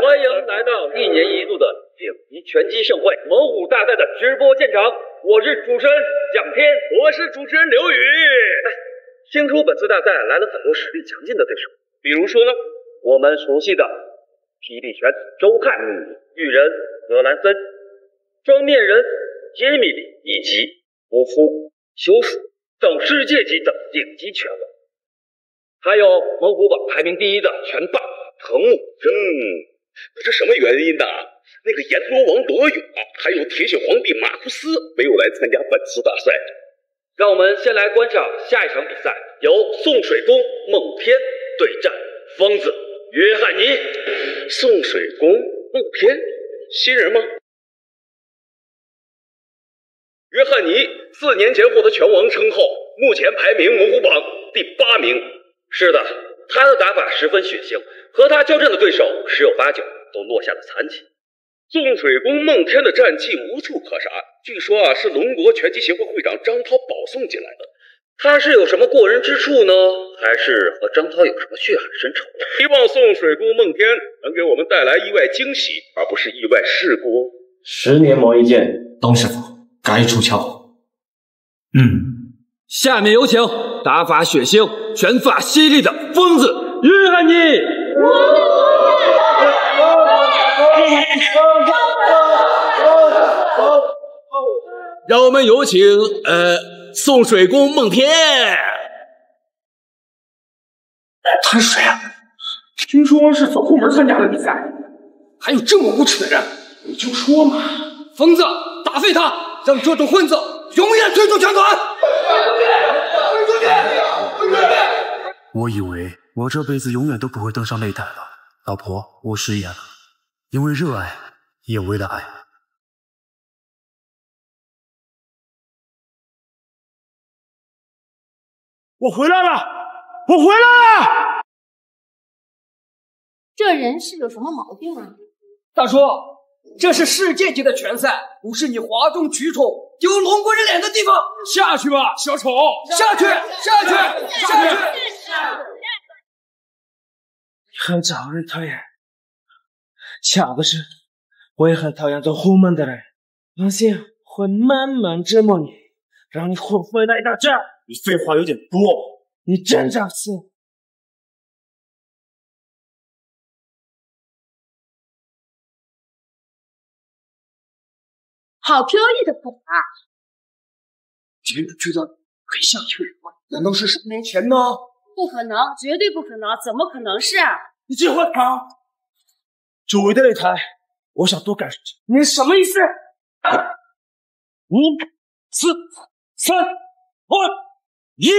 欢迎来到一年一度的顶级拳击盛会——猛虎大赛的直播现场。我是主持人蒋天，我是主持人刘宇。听说本次大赛来了很多实力强劲的对手，比如说呢，我们熟悉的霹雳拳周泰、玉人格兰森、双面人杰米里以及国夫修斯等世界级的顶级拳王，还有蒙古榜排名第一的拳霸藤木真。这是什么原因呢？那个阎罗王罗勇啊，还有铁血皇帝马库斯没有来参加本次大赛。让我们先来观赏下一场比赛，由宋水公孟天对战疯子约翰尼。宋水公孟天，新人吗？约翰尼四年前获得拳王称号，目前排名猛虎榜第八名。是的，他的打法十分血腥，和他交战的对手十有八九都落下了残疾。宋水公孟天的战绩无处可查，据说啊是龙国拳击协会会长张涛保送进来的。他是有什么过人之处呢？还是和张涛有什么血海深仇？希望送水公孟天能给我们带来意外惊喜，而不是意外事故。十年磨一剑，董师傅该出鞘。嗯，下面有请打法血腥、拳法犀利的疯子约翰尼。让我们有请呃送水工孟天。他是谁啊？听说是走后门参加的比赛，还有这么无耻的人！你就说嘛！疯子，打废他，让这种混子永远退出拳团！我以为我这辈子永远都不会登上擂台了，老婆，我食言了，因为热爱，也为了爱。我回来了，我回来了！这人是有什么毛病啊？大叔，这是世界级的拳赛，不是你哗众取宠、丢龙国人脸的地方。下去吧，小丑！下去，下去，下去！很招人讨厌。巧的是，我也很讨厌走后门的人，相信会慢慢折磨你，让你后悔来到这儿。你废话有点多，你真找死！好飘逸的步伐，你不觉得很像一个人吗？难道是十年前呢？不可能，绝对不可能，怎么可能是？你这话讲，久违的擂台，我想多干。你什么意思？五、四、三、二、一，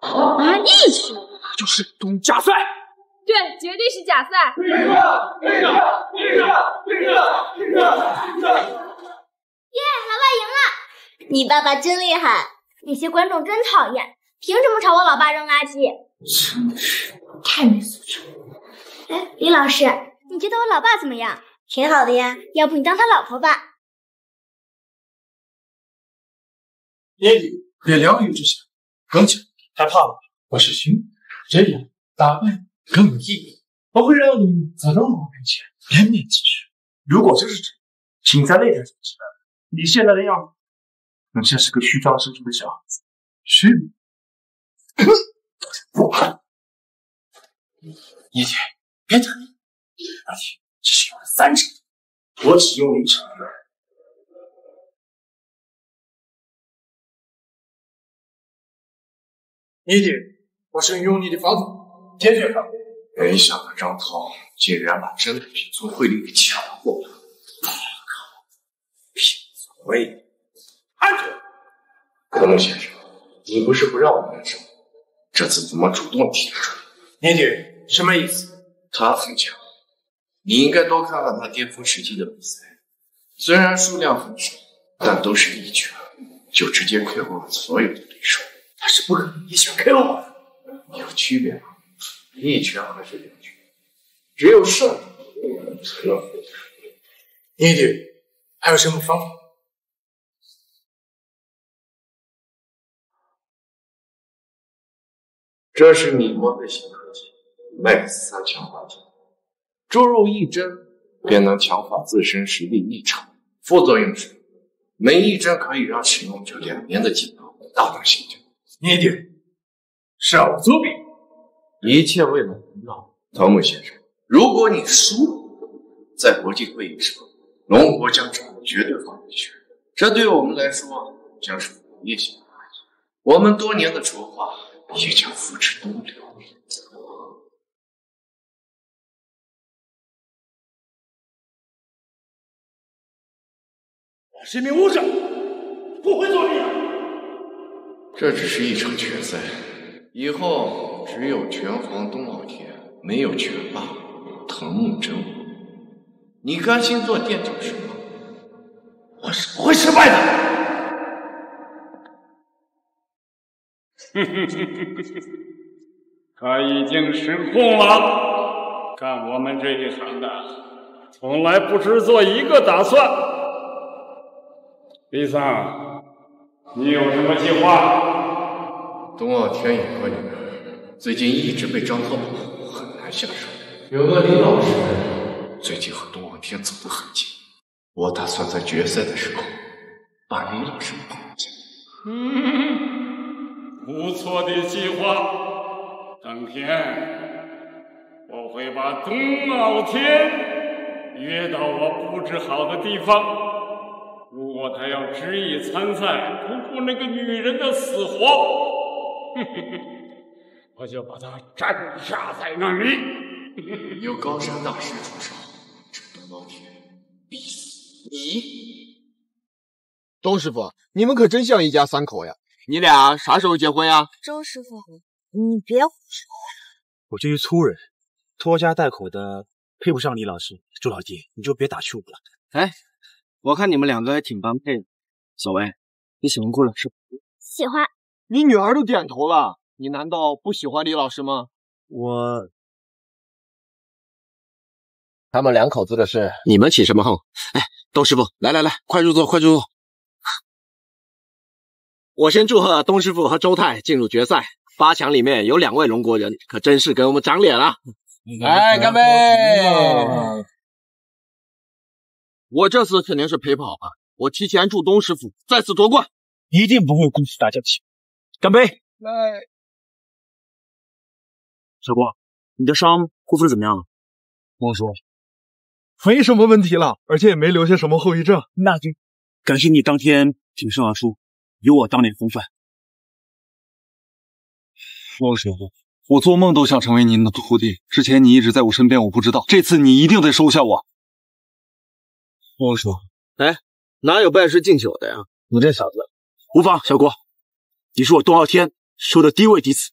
啊！一拳就是东假赛。对，绝对是假赛。立正！立正！立正！立正！立正！耶，老爸赢了！你爸爸真厉害，那些观众真讨厌，凭什么朝我老爸扔垃圾？真是太没素质了！哎，李老师，你觉得我老爸怎么样？挺好的呀，要不你当他老婆吧？年底练两玉之下，更强，害怕了？我是兄，这样打败更有意义，我会让你在龙王面前颜面尽失。如果这是真，请在擂台上承认。你现在的样子，更像是个虚张声势的小孩子。是吗？不，叶姐，别打你，而且只是用了三成，我只用了一成。你姐，我是用你的法子，解决他。没想到张涛竟然把真品从会里给抢过来。喂，安全。科目先生，你不是不让我们上，这次怎么主动提出？年底什么意思？他很强，你应该多看看他巅峰时期的比赛。虽然数量很少，但都是一拳就直接 KO 了所有的对手。他是不可能一拳 KO 的。有区别吗？一拳还是两拳？只有胜才能。年底还有什么方法？这是米国的新科技，Max 三强化剂，注入一针便能强化自身实力一成。副作用是，每一针可以让使用者两年的技能大大新增。你定，少作弊！一切为了荣耀。汤姆先生，如果你输了，在国际会议上，龙国将掌握绝对发言权，这对我们来说将是毁灭性的打击。我们多年的筹划。也将付之东流。我是一名武者，不会作弊的。这只是一场拳赛，以后只有拳皇冬奥天，没有拳霸，藤木正武，你甘心做店长石吗？我是不会失败的。他已经失控了，干我们这一行的，从来不是做一个打算。李三。你有什么计划？冬傲天有个女儿，最近一直被张涛保护，很难下手。有个李老师，最近和冬傲天走得很近。我打算在决赛的时候把李老师绑架。嗯，不错的计划。当天我会把冬傲天约到我布置好的地方。如果他要执意参赛，不顾那个女人的死活，我就把他斩杀在那里。有高山大师出手，这冬傲天必死。你，东师傅，你们可真像一家三口呀！你俩啥时候结婚呀？周师傅，你别胡说。我这是粗人，拖家带口的，配不上李老师。周老弟，你就别打趣我了。哎。我看你们两个还挺般配的，小薇，你喜欢顾老师不？喜欢。你女儿都点头了，你难道不喜欢李老师吗？我……他们两口子的事，你们起什么哄？哎，东师傅，来来来，快入座，快入座。我先祝贺东师傅和周太进入决赛，八强里面有两位龙国人，可真是给我们长脸了。来，干杯！我这次肯定是陪跑啊！我提前祝东师傅再次夺冠，一定不会辜负大家的期干杯！来，小郭，你的伤恢复的怎么样了？孟叔，没什么问题了，而且也没留下什么后遗症。那就感谢你当天挺身而出，有我当年风范。孟师傅，我做梦都想成为您的徒弟。之前你一直在我身边，我不知道，这次你一定得收下我。孟叔，哎，哪有拜师敬酒的呀？你这小子，无妨。小郭，你是我东傲天收的第一位弟子。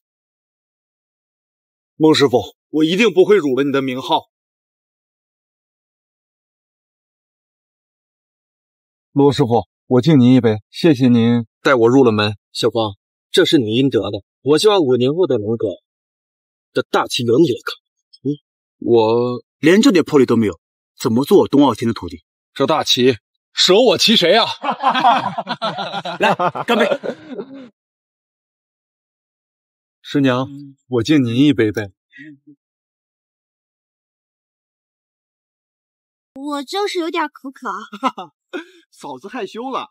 孟师傅，我一定不会辱了你的名号。罗师傅，我敬您一杯，谢谢您带我入了门。小光，这是你应得的。我希望五年后的龙哥的大旗轮你来扛。嗯，我连这点魄力都没有，怎么做我东傲天的徒弟？这大旗舍我其谁啊？来，干杯！师娘，我敬您一杯呗。我就是有点口渴。嫂子害羞了。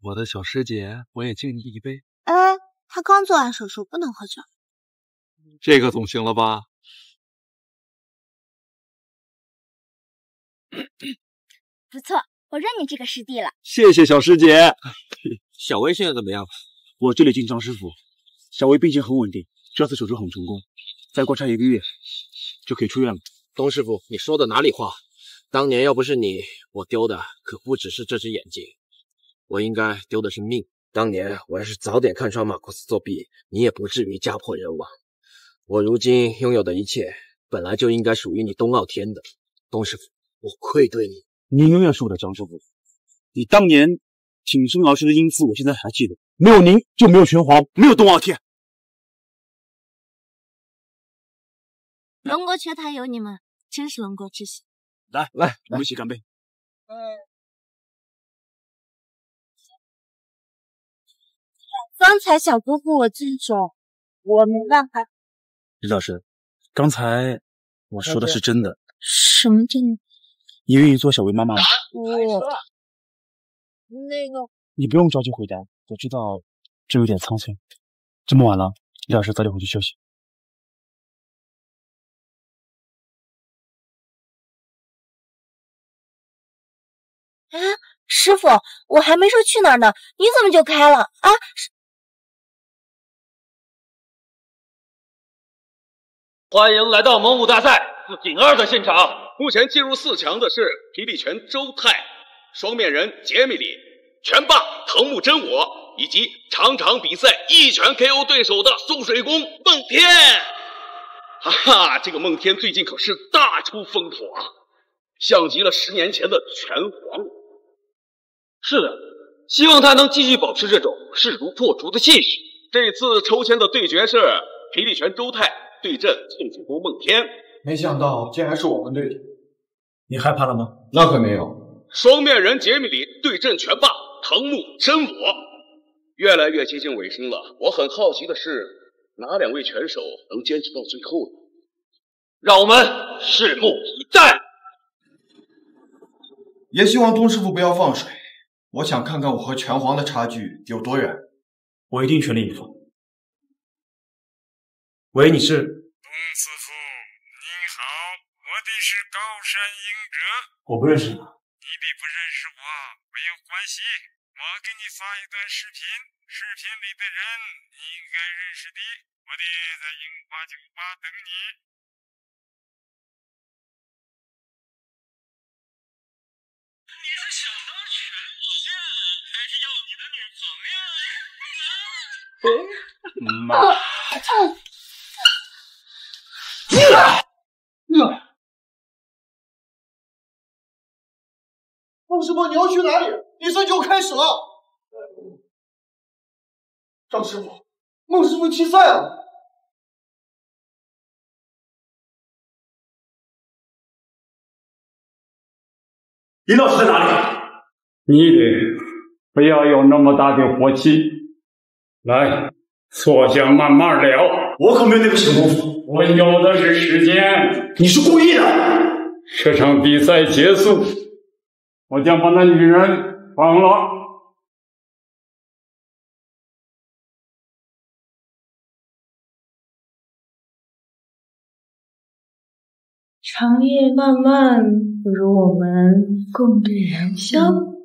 我的小师姐，我也敬你一杯。哎，她刚做完手术，不能喝酒。这个总行了吧？不错，我认你这个师弟了。谢谢小师姐。小薇现在怎么样？我这里敬张师傅，小薇病情很稳定，这次手术很成功，再观察一个月就可以出院了。东师傅，你说的哪里话？当年要不是你，我丢的可不只是这只眼睛，我应该丢的是命。当年我要是早点看穿马库斯作弊，你也不至于家破人亡。我如今拥有的一切，本来就应该属于你东傲天的，东师傅。我愧对你，你永远是我的张师傅。你当年挺身而出的英姿，我现在还记得。没有您，就没有拳皇，没有冬傲天。龙国拳坛有你们，真是龙国之幸。来来，我们一起干杯！刚才小姑姑我这种，我没办法。李老师，刚才我说的是真的。什么真的？你愿意做小薇妈妈吗？我那个，你不用着急回答，我知道这有点仓促。这么晚了，李老师早点回去休息。哎，师傅，我还没说去哪儿呢，你怎么就开了啊？欢迎来到猛虎大赛四进二的现场。目前进入四强的是霹雳拳周泰、双面人杰米里、拳霸藤木真我，以及场场比赛一拳 KO 对手的送水工孟天。哈哈，这个孟天最近可是大出风头啊，像极了十年前的拳皇。是的，希望他能继续保持这种势如破竹的气势。这次抽签的对决是霹雳拳、周泰对阵送水工孟天。没想到竟然是我们队的，你害怕了吗？那可没有。双面人杰米里对阵拳霸藤木真我，越来越接近尾声了。我很好奇的是，哪两位拳手能坚持到最后呢？让我们拭目以待。也希望东师傅不要放水，我想看看我和拳皇的差距有多远。我一定全力以赴。喂，你是？我的是高山英哲。我不认识你。你比不认识我没有关系，我给你发一段视频，视频里的人你应该认识的。我得在樱花酒吧等你。你是想当拳圣，还是要你的女朋友？妈！孟师傅，你要去哪里？比赛就要开始了。张师傅，孟师傅弃赛了。李老师在哪里？你得不要有那么大的火气，来，坐下慢慢聊。我可没有那个闲工夫。我有的是时间。你是故意的。这场比赛结束，我将把那女人放了。长夜漫漫，不如我们共度良宵。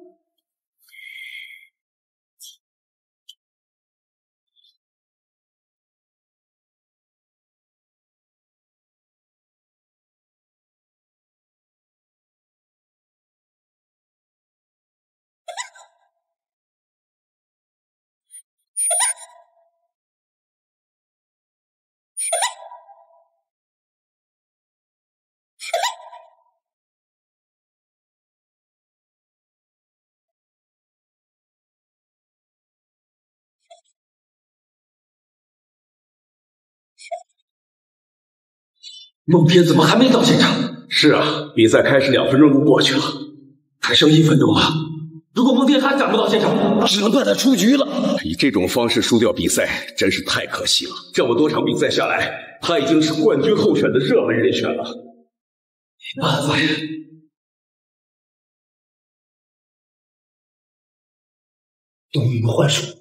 孟天怎么还没到现场？是啊，比赛开始两分钟就过去了，还剩一分钟了。如果孟天还赶不到现场，只能怪他出局了。以这种方式输掉比赛，真是太可惜了。这么多场比赛下来，他已经是冠军候选的热门人选了。没办法呀。东云幻术。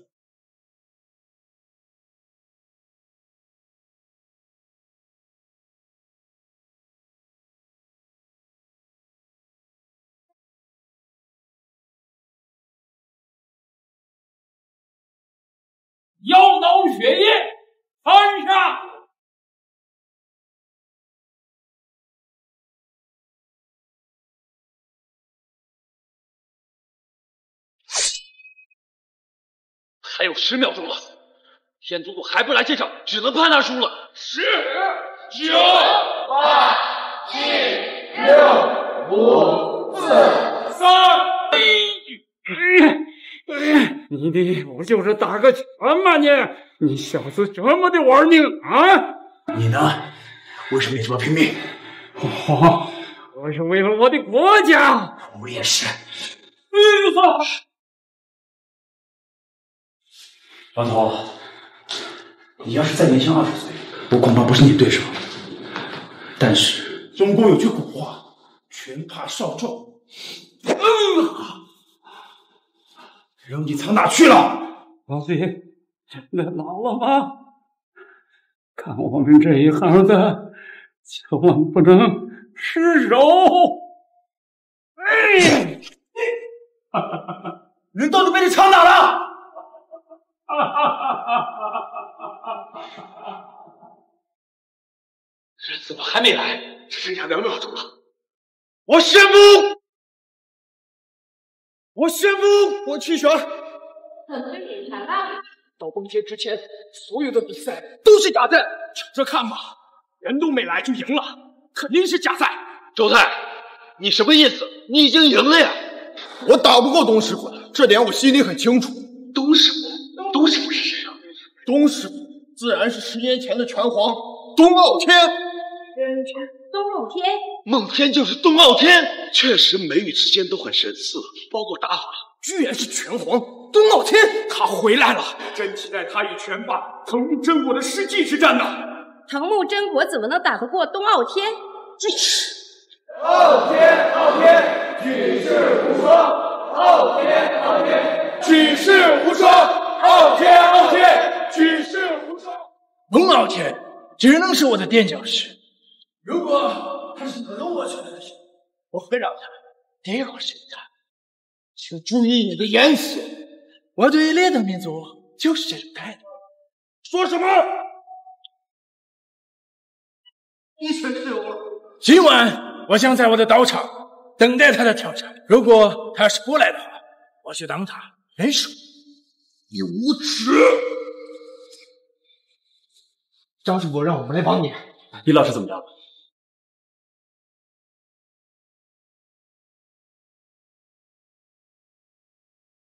还有十秒钟了，天祖祖还不来现场，只能判他输了。十、九、八、七、六、五、四、三、一。你的不就是打个拳吗？你你小子这么的玩命啊！你呢？为什么也这么拼命？我我是为了我的国家。我也是。哎操！老头，你要是再年轻二十岁，我恐怕不是你对手。但是中国有句古话，拳怕少壮。嗯。人你藏哪去了？老弟，真的老了吗？看我们这一行的，千万不能失手。哎，哈哈哈哈！人到底被你藏哪了？哈哈哈哈哈！人怎么还没来？只剩下两秒钟了，我宣布。我宣布，我弃权。很被你谈了。到崩天之前，所有的比赛都是假的。瞧着看吧，人都没来就赢了，肯定是假赛。周泰，你什么意思？你已经赢了呀！我打不过东师傅了，这点我心里很清楚。东师？东师傅自然是十年前的拳皇东傲天。东傲天，孟天就是东傲天，确实眉宇之间都很神似，包括打法。居然是拳皇东傲天，他回来了！真期待他与拳霸藤木真果的世纪之战呢。藤木真国怎么能打得过东傲天？这是傲天，傲天，举世无双！傲天，傲天，举世无双！傲天，傲天，举世无双！蒙傲天只能是我的垫脚石。如果他是跟我学的时候，我会让他跌落神坛。请注意你的言辞，我对劣等民族就是这种态度。说什么？你审视我。今晚我将在我的道场等待他的挑战。如果他要是不来的话，我就当他认输。你无耻！张师傅让我们来帮你。李老师怎么样？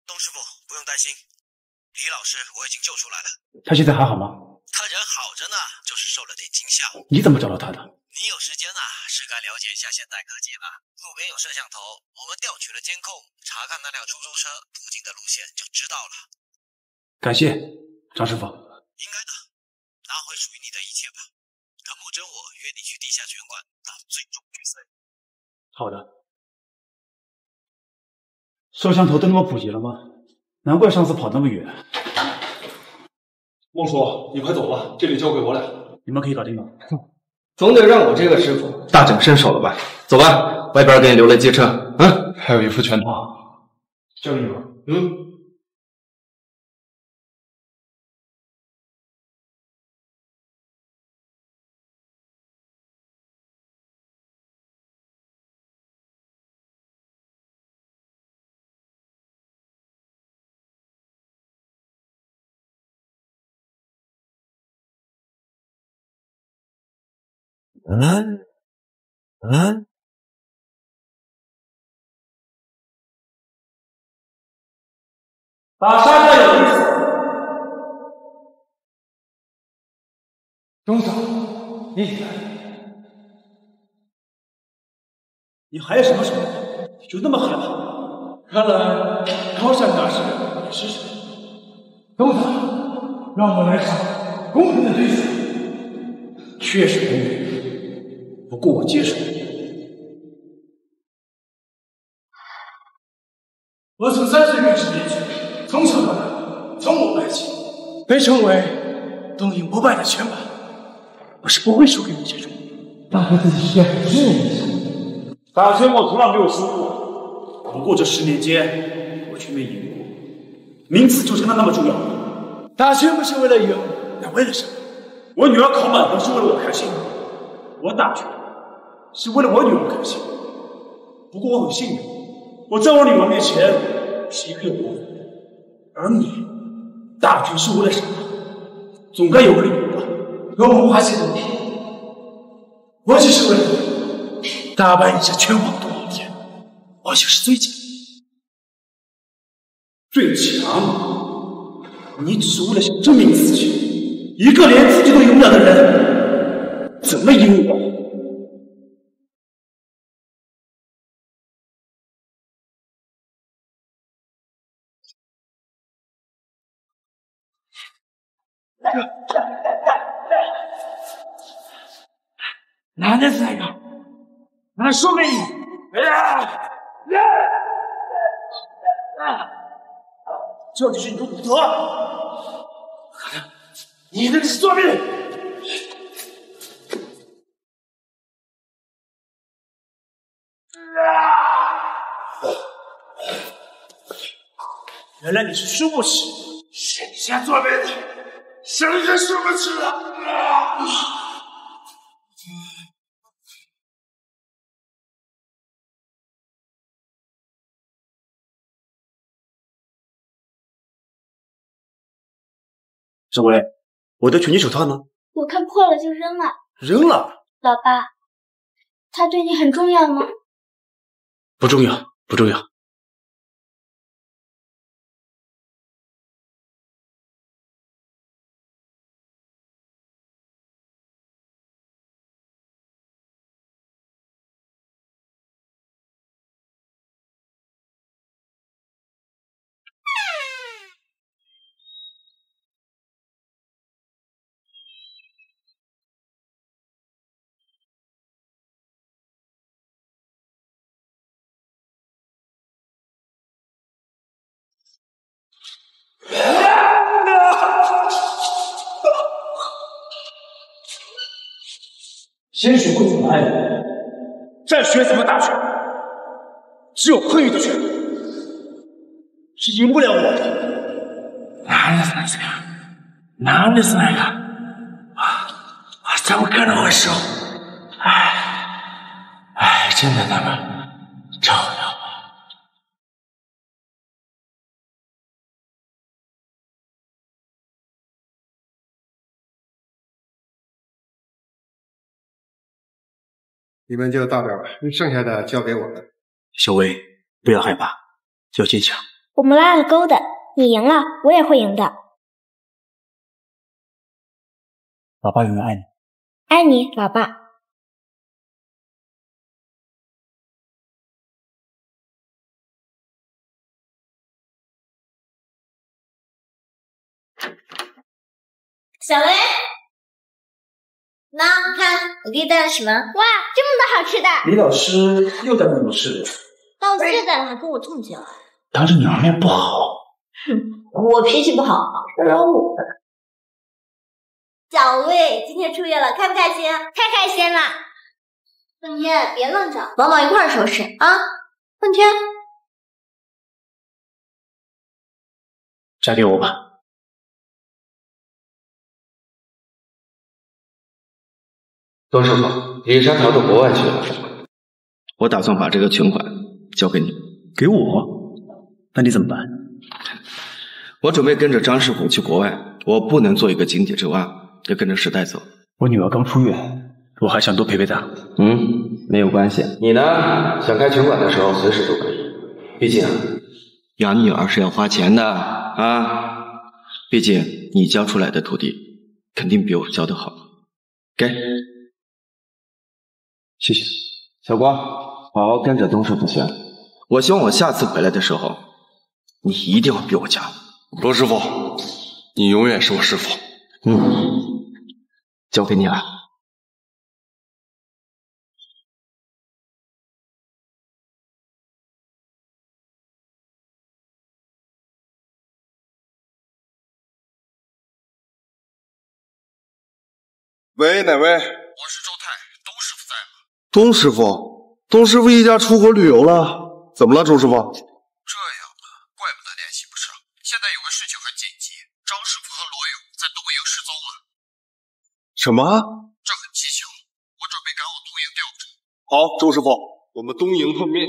东师傅不用担心，李老师我已经救出来了。他现在还好吗？他人好着呢，就是受了点惊吓。你怎么找到他的？你有时间啊，是该了解一下现代科技了。路边有摄像头，我们调取了监控，查看那辆出租车途经的路线就知道了。感谢张师傅。应该的，拿回属于你的一切吧。藤木真我约你去地下拳馆打最终决赛。好的。摄像头都那么普及了吗？难怪上次跑那么远。孟叔，你快走吧，这里交给我俩。你们可以搞定吗？总得让我这个师傅大展身手了吧？走吧，外边给你留了接车。嗯，还有一副拳套，交给你吧。嗯。嗯嗯，打沙袋有意思。东子，你你还有什么手段？就那么害怕？看来高山大师也是。东子，让我来场公平的对决。确实公平。不过我接受。我从三岁认识编剧，从小到大从我开启，被称为东瀛不败的拳王。我是不会输给你这种打给自己血很智人的。打拳我从来没有输过，不过这十年间我却没赢过，名次就真的那么重要吗？打拳不是为了赢，那为了什么？我女儿考满分是为了我开心，我打拳。是为了我女儿开心，不过我很幸运，我在我女儿面前是一个有用的人，而你打拳是为了什么？总该有个理由吧？我无法解问题，我只是为了打败你这拳皇多傲天，我就是最强，最强？你只是为了想证明自己，一个连自己都赢不了的人，怎么赢我？男的才有，那说给你。这就是你的骨头。你这是作弊！原来你是输不起，谁先作弊的？谁先输不起了？沈巍，我的拳击手套呢？我看破了就扔了。扔了？老爸，他对你很重要吗？不重要，不重要。先学会怎么爱人，再学怎么打拳。只有坤宇的拳是赢不了我的。哪里是那个？哪里是那个？啊，我怎么可能会输？哎，哎，真的那么你们就到这儿吧，剩下的交给我了。小薇，不要害怕，要坚强。我们拉了钩的，你赢了，我也会赢的。老爸永远爱你，爱你，老爸。小薇，妈，看我给你带了什么？哇，这么多好吃的！李老师又带了什么吃的？到现在还跟我动起来。当着女儿面不好。哼，我脾气不好。小薇今天出院了，开不开心？太开心了！凤天，别愣着，帮忙一块儿收拾啊！凤天，嫁给我吧。周师傅，李莎逃到国外去了，我打算把这个存款交给你。给我？那你怎么办？我准备跟着张师傅去国外，我不能做一个井底之蛙，要跟着时代走。我女儿刚出院，我还想多陪陪她。嗯，没有关系。你呢？想开拳馆的时候随时都可以。毕竟养女儿是要花钱的啊。毕竟你教出来的徒弟肯定比我教的好。给。谢谢，小光，好好跟着东师傅学。我希望我下次回来的时候，你一定要比我强。罗师傅，你永远是我师傅。嗯，交给你了。喂，哪位？我是周泰，吗？东师傅，东师傅一家出国旅游了，怎么了，周师傅？这样啊，怪不得联系不上。现在有个事情很紧急，张师傅和罗勇在东营失踪了。什么？这很蹊跷，我准备赶往东营调查。好，周师傅，我们东营碰面。